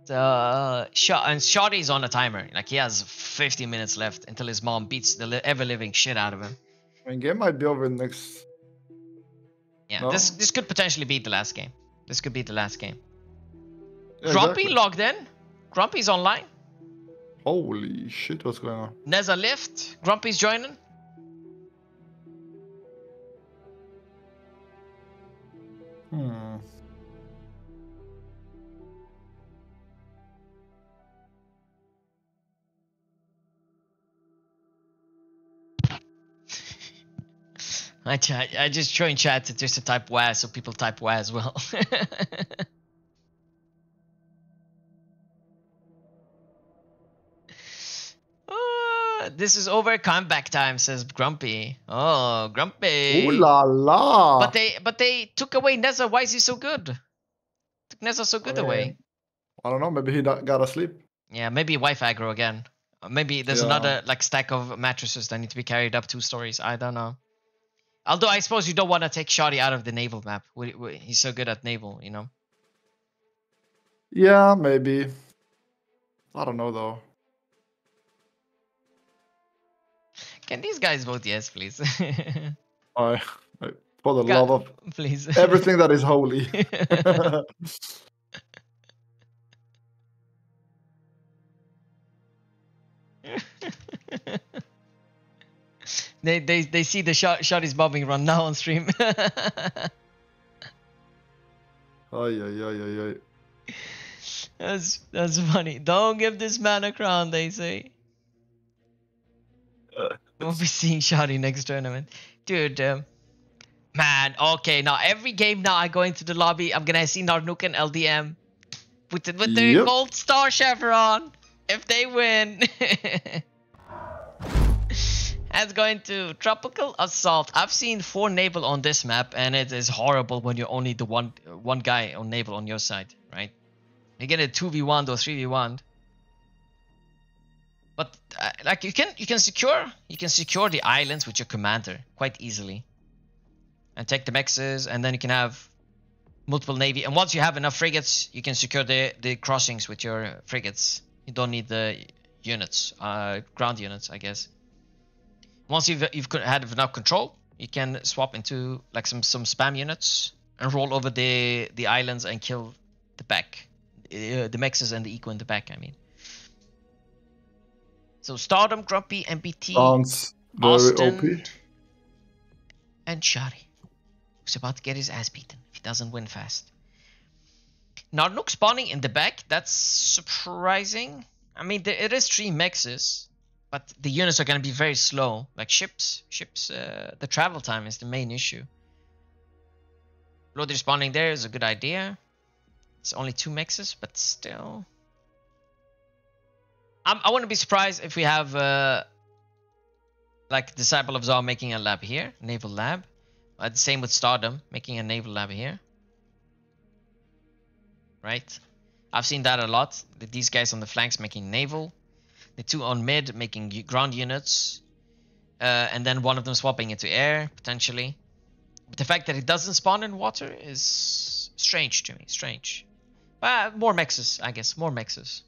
So, uh, Shot and Shoddy's on a timer. Like he has 50 minutes left until his mom beats the li- ever living shit out of him. I mean, game might be over next. Yeah, No. this this could potentially be the last game. This could be the last game. Grumpy exactly. logged in. Grumpy's online. Holy shit, what's going on? Neza lift. Grumpy's joining. Hmm. I. I just joined chat to just to type WA so people type WA as well. this is over comeback time, says Grumpy. Oh, Grumpy. Ooh la la. But they but they took away Neza. Why is he so good? Took Neza so good mean, away. I don't know. Maybe he got asleep. Yeah, maybe wife aggro again. Maybe there's Yeah. another like stack of mattresses that need to be carried up two stories. I don't know. Although I suppose you don't want to take Shoddy out of the naval map. He's so good at naval, you know. Yeah, maybe. I don't know though. Can these guys vote yes, please? I, I for the God. love of please. everything that is holy. they they they see the shot Shoddy's bobbing run now on stream. Ay, ay, ay, ay, ay. that's that's funny. Don't give this man a crown, they say. We'll be seeing Shoddy next tournament. Dude, um, man, okay, now every game now I go into the lobby, I'm gonna see Narnuk and LDM with the, with their Yep. gold star chevron. If they win. That's going to Tropical Assault. I've seen four naval on this map, and it is horrible when you're only the one one guy on naval on your side, right? You get a two v one or three v one. But uh, like you can you can secure you can secure the islands with your commander quite easily, and take the mexes, and then you can have multiple navy. And once you have enough frigates, you can secure the the crossings with your frigates. You don't need the units, uh, ground units, I guess. Once you've you've had enough control, you can swap into like some some spam units and roll over the the islands and kill the back, uh, the mexes and the eco in the back. I mean. So Stardom, Grumpy, MBT, very Austin, OP. and Shari, who's about to get his ass beaten if he doesn't win fast. Narnuk spawning in the back, that's surprising. I mean, there, it is three mexes, but the units are going to be very slow. Like ships, ships, uh, the travel time is the main issue. Bloody spawning there is a good idea. It's only two mexes, but still. I'm, I wouldn't be surprised if we have uh, like Disciple of Zal making a lab here, naval lab. Uh, the same with Stardom making a naval lab here. Right? I've seen that a lot. that These guys on the flanks making naval, the two on mid making ground units, uh, and then one of them swapping into air potentially. But the fact that it doesn't spawn in water is strange to me. Strange. Uh, more mexes, I guess. More mexes.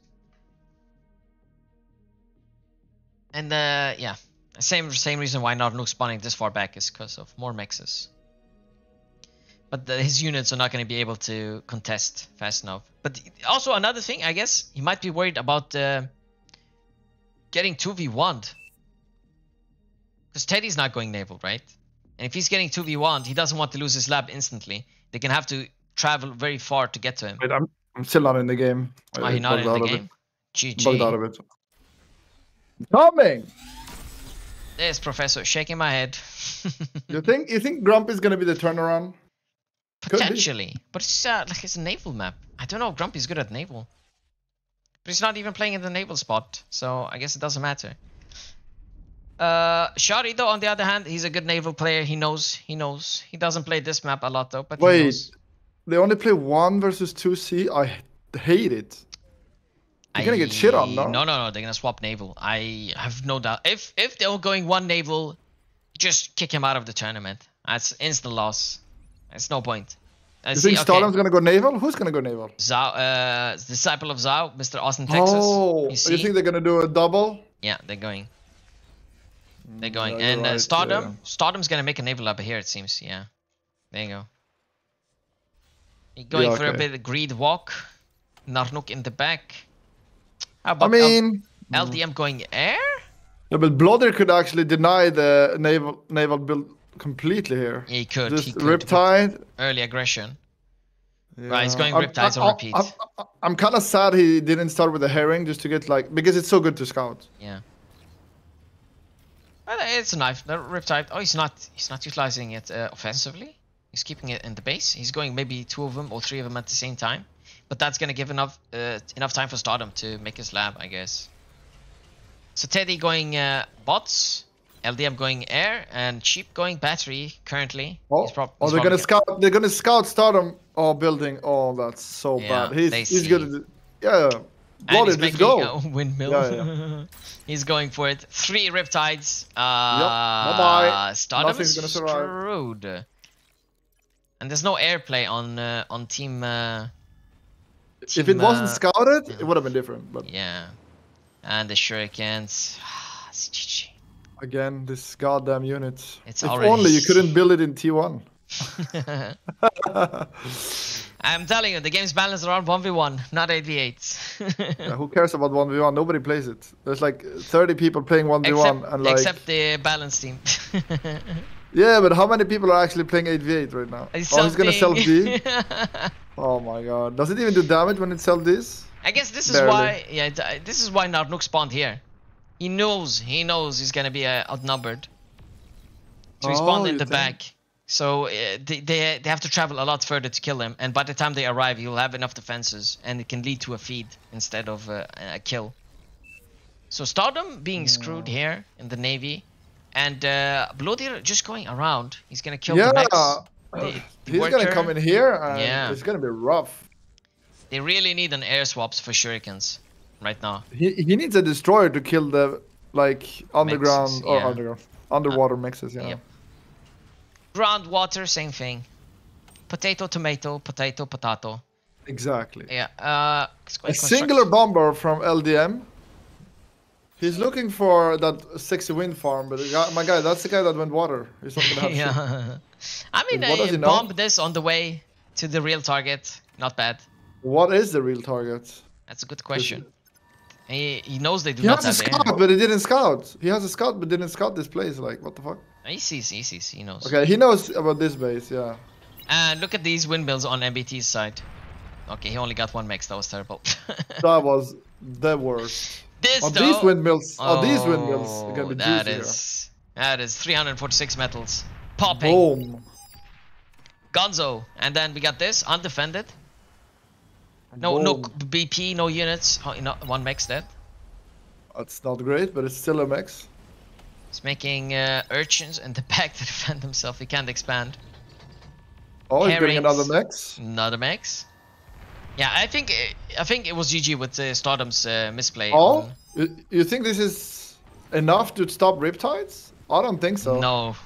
And uh, yeah, same same reason why Narnuk spawning this far back is because of more mexes. But the, his units are not going to be able to contest fast enough. But also another thing, I guess he might be worried about uh, getting two v one. Because Teddy's not going naval, right? And if he's getting two v one, he doesn't want to lose his lab instantly. They can have to travel very far to get to him. Wait, I'm, I'm still not in the game. Are I you not in the game? It. Bugged out of it. Coming. There's Professor shaking my head. You think you think Grump is gonna be the turnaround? Could. Potentially, but it's uh, like it's a naval map. I don't know. if Grumpy's good at naval, but he's not even playing in the naval spot, so I guess it doesn't matter. Uh, Shari though, on the other hand, he's a good naval player. He knows. He knows. He doesn't play this map a lot though, but he Wait, knows. they only play one versus two C. I hate it. You're gonna get shit on, no? No, no, no. They're gonna swap naval. I have no doubt. If if they're going one naval, just kick him out of the tournament. That's instant loss. There's no point. I You see, think okay. Stalin's gonna go naval? Who's gonna go naval? Zhao, uh, disciple of Zhao, Mr. Austin, Texas. Oh, you you, think they're gonna do a double? Yeah, they're going. They're going. Mm, yeah, you're and uh, right, Stardom, yeah. Stardom's gonna make a naval up here. It seems. Yeah. There you go. Going Yeah, for a bit of greed walk. Narnuk in the back. How I mean, L- LDM going air? yeah, but Blodir could actually deny the naval naval build completely here. He could. he Just could. Riptide. Early aggression. Yeah. Right, he's going I'm- Riptides on I'm- repeat. I'm, I'm, I'm kind of sad he didn't start with the herring just to get like because it's so good to scout. Yeah. Well, it's a knife. The Riptide. Oh, he's not. He's not utilizing it uh, offensively. He's keeping it in the base. He's going maybe two of them or three of them at the same time. But that's gonna give enough uh, enough time for Stardom to make his lab, I guess. So Teddy going uh, bots, LDM going air, and Cheap going battery currently. Oh, oh they're gonna scout. They're gonna scout Stardom. Oh, building. Oh, that's so Yeah, bad. He's they he's see. good. Yeah, And he's go. a windmill. Yeah, yeah. he's going for it. Three riptides. Uh, Bye-bye. Stardom Nothing's is gonna survive. screwed. And there's no airplay on uh, on team. Uh, if it wasn't uh, scouted, it would have been different. But Yeah. And the shurikens. Again, this goddamn unit. It's if already- only you couldn't build it in T1. I'm telling you, the game's balanced around 1v1, not 8v8. Yeah, who cares about 1v1? Nobody plays it. There's like 30 people playing 1v1 except, and like except the balance team. Yeah, but how many people are actually playing 8v8 right now? It's oh, he's gonna sell something- D? Oh my god. Does it even do damage when it sells this? I guess this is why, yeah, this is why Narnuk spawned here. He knows, he knows he's gonna be uh, outnumbered. So he spawned Oh, in the think? back. So uh, they, they they have to travel a lot further to kill him, and by the time they arrive, he'll have enough defenses, and it can lead to a feed instead of uh, a kill. So Stardom being screwed here in the navy, and uh, Blodir just going around. He's gonna kill yeah. the mex. The- the He's gonna come in here and Yeah. it's gonna be rough. They really need an air swaps for shurikens right now. He he needs a destroyer to kill the like underground Mexes, or yeah. underground underwater mexes, yeah. Yep. Groundwater, same thing. Potato, tomato, potato, potato. Exactly. Yeah. Uh, A singular bomber from LDM. He's looking for that sexy wind farm, but guy, my guy, that's the guy that went water. He's not gonna have shit. yeah. I mean, But what does I he know? this on the way to the real target. Not bad. What is the real target? That's a good question. He, he knows they do He not has a have scout, but he didn't scout. He has a scout, but didn't scout this place. Like, what the fuck? He sees, he sees, he knows. Okay, he knows about this base. Yeah. And look at these windmills on MBT's side. Okay, he only got one mex. That was terrible. That was the worst. This On though. these windmills, on these windmills, Oh, it's gonna be that juicier. is that is 346 metals popping. Boom. Gonzo, and then we got this undefended. No, no BP, no units. Oh, no, one mex dead. That's not great, but it's still a mex. He's making uh, urchins in the back to defend himself. He can't expand. Oh, he's getting another mex. Another mex. Yeah, I think I think it was GG with uh, Stardom's uh, misplay. Oh, on- you, you think this is enough to stop Riptides? I don't think so. No.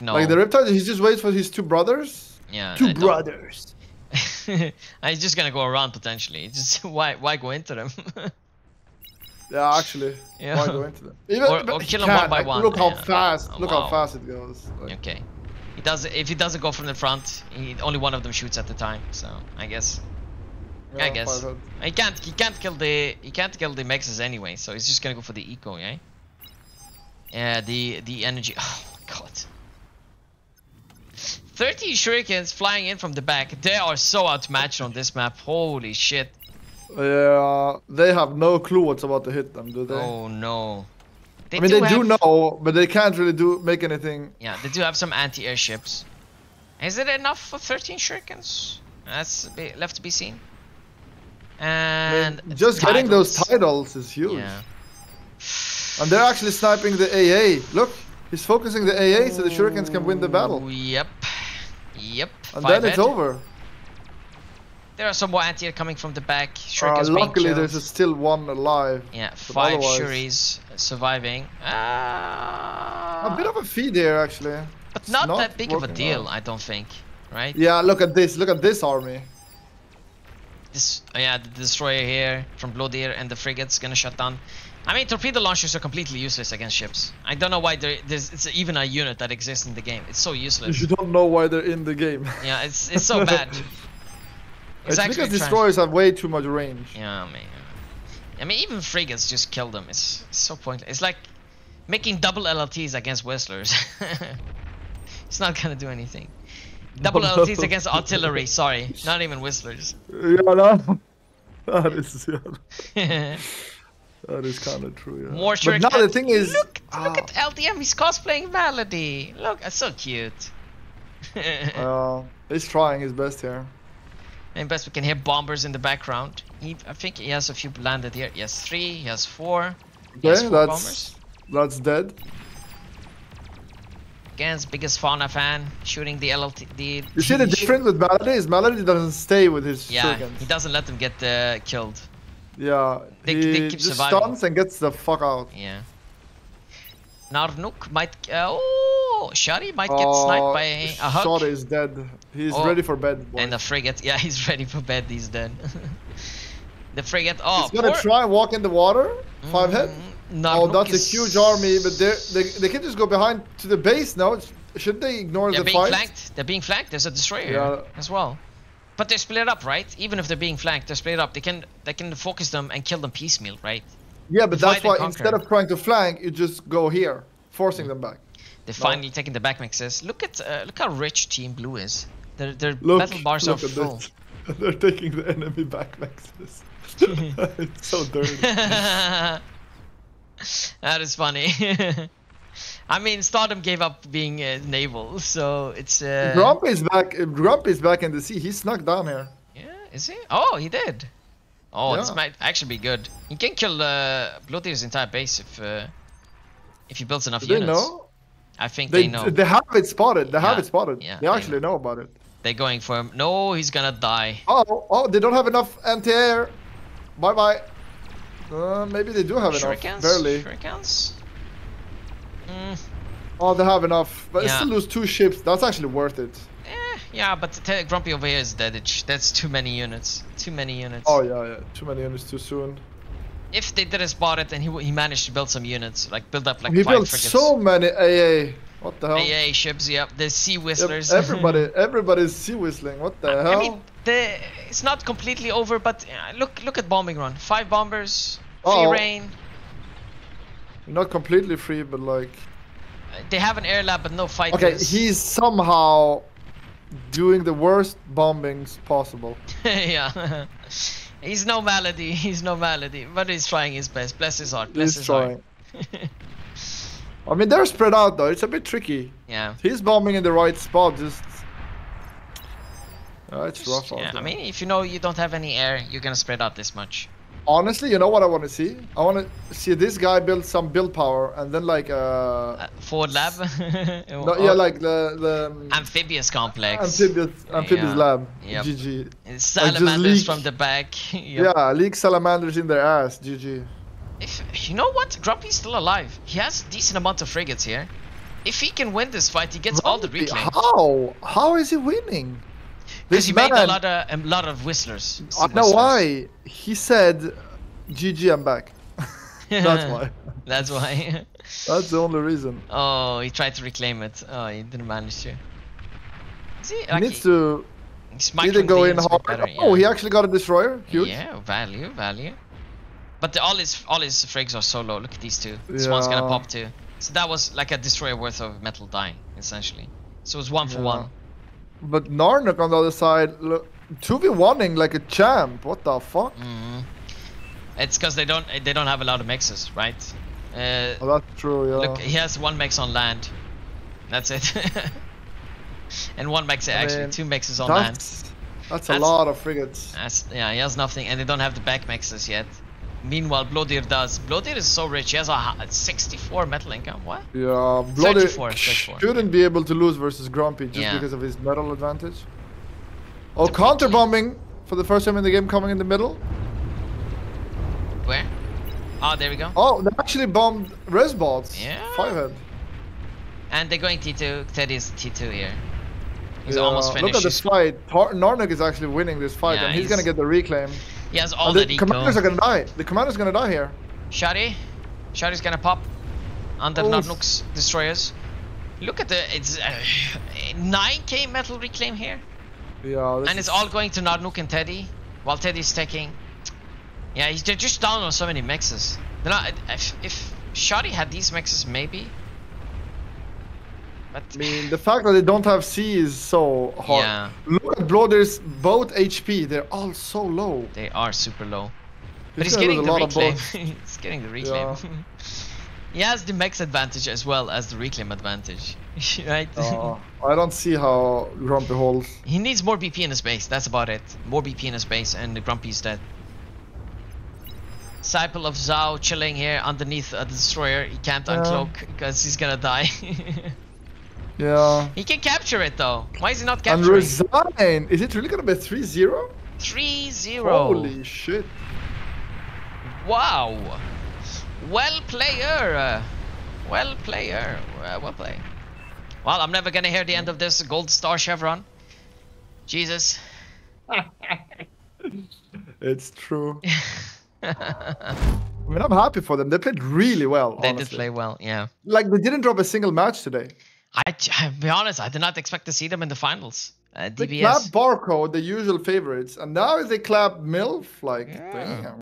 No. Like the Riptides, he just waits for his two brothers. yeah. Two I brothers. I'm just gonna go around potentially. Just why why go into them? Yeah, actually. Yeah. Why go into them? Even, Or- but or he kill 'em one by like, one, Look how yeah. fast. Oh, Look wow. how fast it goes. Like, okay. He does if he doesn't go from the front, he, only one of them shoots at the time. So I guess I guess. five he can't he can't kill the he can't kill the mexes anyway. So he's just gonna go for the eco, yeah. Yeah, the the energy. Oh my god. 30 shurikens flying in from the back. They are so outmatched on this map. Holy shit. Yeah, they have no clue what's about to hit them, do they? Oh no. They I mean, they do know, but they can't really do make anything. Yeah, they do have some anti-airships. Is it enough for 13 shurikens? That's a left to be seen. I And mean, just getting those titles. titles is huge. Yeah. And they're actually sniping the AA. Look, he's focusing the AA so the Shurikens can win the battle. Yep. Yep. And Five then it's over. There are some more anti-air coming from the back. Uh, Shurikens being luckily, there's still one alive. Yeah, five otherwise- Shuris surviving. Ah, A bit of a feed here, actually. but not, not that big of a deal, well. I don't think. Right? Yeah, look at this. Look at this army. This, oh yeah, the destroyer here from Blodir and the frigate's gonna shut down. I mean, torpedo launchers are completely useless against ships. I don't know why there, there's it's even a unit that exists in the game. It's so useless. You don't know why they're in the game. Yeah, it's it's so bad. It's, actually because destroyers have way too much range. Yeah, man. I mean, even frigates just kill them. It's, it's so pointless. It's like making double LLTs against whistlers. it's not gonna do anything. Double No, LLTs against artillery. Sorry, not even whistlers. Yeah, no. That is yeah, that is kind of true. Yeah. More But now the thing is, Look, ah, look at LDM. He's cosplaying Melody. Look, it's so cute. uh, he's trying his best here. and best we can hear bombers in the background. He, I think he has a few landed here. He has three. He has four. He has four that's bombers. that's dead. Against biggest fauna fan, shooting the LLT. The You see the difference with Melody is Melody doesn't stay with his Yeah, shurikens. he doesn't let them get uh, killed. Yeah, They- he they keep just surviving. stuns and gets the fuck out. Yeah. Narnuk might. Uh, oh, Shari might get sniped by a hug. Shot is dead. He's Oh, ready for bed. Boys. And the frigate. Yeah, he's ready for bed. He's dead. the frigate. Oh, He's gonna try and walk in the water. Five head. Mm, Oh, Narnuk that's a huge army, but they they they can just go behind to the base now. Shouldn't they ignore They're the being fight? flanked. They're being flanked. There's a destroyer Yeah. as well. But they're split up, right? Even if they're being flanked, they're split up. They can they can focus them and kill them piecemeal, right? Yeah, but Divide that's why instead of trying to flank, you just go here, forcing them back. They're No. finally taking the back mexes. Look at uh, look how rich Team Blue is. Their their Look, metal bars look are full. They're taking the enemy back mexes. It's so dirty. that is funny. I mean, Stardom gave up being uh, naval, so it's. Uh, Grump is back. Grump is back in the sea. He snuck down here. Yeah, is he? Oh, he did. Oh, this might actually be good. He can kill uh, Blodir's entire base if uh, if he builds enough Do they units. know? I think They, they, know. they have it spotted. They have it spotted. yeah, they they actually know. about it. They're going for him. No, he's gonna die. Oh, oh, they don't have enough anti-air. Bye bye. Uh, maybe they do have enough. Shurikens? Barely. Shurikens? Mm, Oh, they have enough, but Yeah. still lose two ships. That's actually worth it. eh, yeah, but Grumpy over here is deadage. That's too many units. Too many units. Oh yeah, yeah. Too many units too soon. If they didn't spot it and he, he managed to build some units, like build up like he built frigates. so many AA. What the hell? AA ships, yeah. The sea whistlers. Everybody, everybody's sea whistling. What the hell? I mean, the it's not completely over, but uh, look look at bombing run. Five bombers. oh Oh. reign. Not completely free, but like. They have an air lab, but no fighters. Okay, he's somehow doing the worst bombings possible. yeah. he's no Melody. He's no Melody, but he's trying his best. Bless his heart. Bless He's his trying. heart. I mean, they're spread out though. It's a bit tricky. yeah. He's bombing in the right spot. Just. Uh, it's rough Yeah, I mean, if you know you don't have any air, you're gonna spread out this much. Honestly, you know what I want to see? I want to see this guy build some build power, and then like uh, Uh, Ford Lab. no, yeah, like the the um, amphibious complex. amphibious amphibious Yeah. lab. Yep. GG. Salamanders leak- from the back. Yep. Yeah, leak salamanders in their ass. GG. If you know what, Grumpy's still alive. He has decent amount of frigates here. If he can win this fight, he gets all the Grumpy, reclaims. How? How is he winning? Because he made a lot of a lot of whistlers. I know why. He said, "GG, I'm back." That's why. That's why. That's the only reason. oh, he tried to reclaim it. Oh, he didn't manage to. See, He needs to either go in hard. Oh, he actually got a destroyer. Huge. Yeah, value, value. But the, all his all his frigs are so low. Look at these two. This one's gonna pop too. So that was like a destroyer worth of metal dying, essentially. So it was one for Yeah. one. But Narnuk on the other side, look, 2v1ing like a champ. What the fuck? Mhm. It's because they don't they don't have a lot of mexes, right? Uh, Oh, that's true, yeah. Look, he has one mex on land. That's it. and one mex, actually, mean, two mexes on land. that's, that's, a lot of frigates. That's, yeah, he has nothing, and they don't have the back mexes yet. Meanwhile, Blodir does. Blodir is so rich. He has a 64 metal income. What? Yeah, Bloody 34, 34. shouldn't be able to lose versus Grumpy just Yeah. because of his metal advantage. Oh, The counter bombing for the first time in the game coming in the middle. Where? Oh, there we go. Oh, they actually bombed res bots. Yeah. Five head. And they're going T2. Teddy's T2 here. He's Yeah, almost finished. Look at this fight. Narnuk is actually winning this fight, Yeah, and he's, he's- gonna get the reclaim. He has all And the the commanders eco. are gonna die. The commander's gonna die here. Shari. Shari's gonna pop under. Narnuk's destroyers. Look at the it's uh, 9k metal reclaim here, Yeah. This and it's all going to Narnuk and Teddy, while Teddy's taking. Yeah, he's they're just down on so many mexes. They're not, if if Shari had these mexes, maybe. But I mean, the fact that they don't have C is so hard. Yeah. Look at Blodir's both HP. They're all so low. they are super low. But He's he's getting the reclaim. he's getting the reclaim. he has the mex advantage as well as the reclaim advantage, right? Uh, I don't see how Grumpy holds. He needs more BP in his base. That's about it. More BP in his base, and the Grumpy's dead. Disciple of Zhao chilling here underneath a destroyer. He can't Yeah. uncloak because he's gonna die. Yeah. he can capture it though. Why is he not capturing? And resign. Is it really gonna be 3-0? 3-0. Holy shit. Wow. Well player. Well player. Uh, well play. Well, I'm never gonna hear the end of this gold star chevron. Jesus. It's true. I mean, I'm happy for them. They played really well. They did play well, yeah. Like they didn't drop a single match today. I, I'll be honest, I did not expect to see them in the finals. Uh, They clapped DBS. Barcode, the usual favorites, and now they clap MILF. Like, Yeah. damn.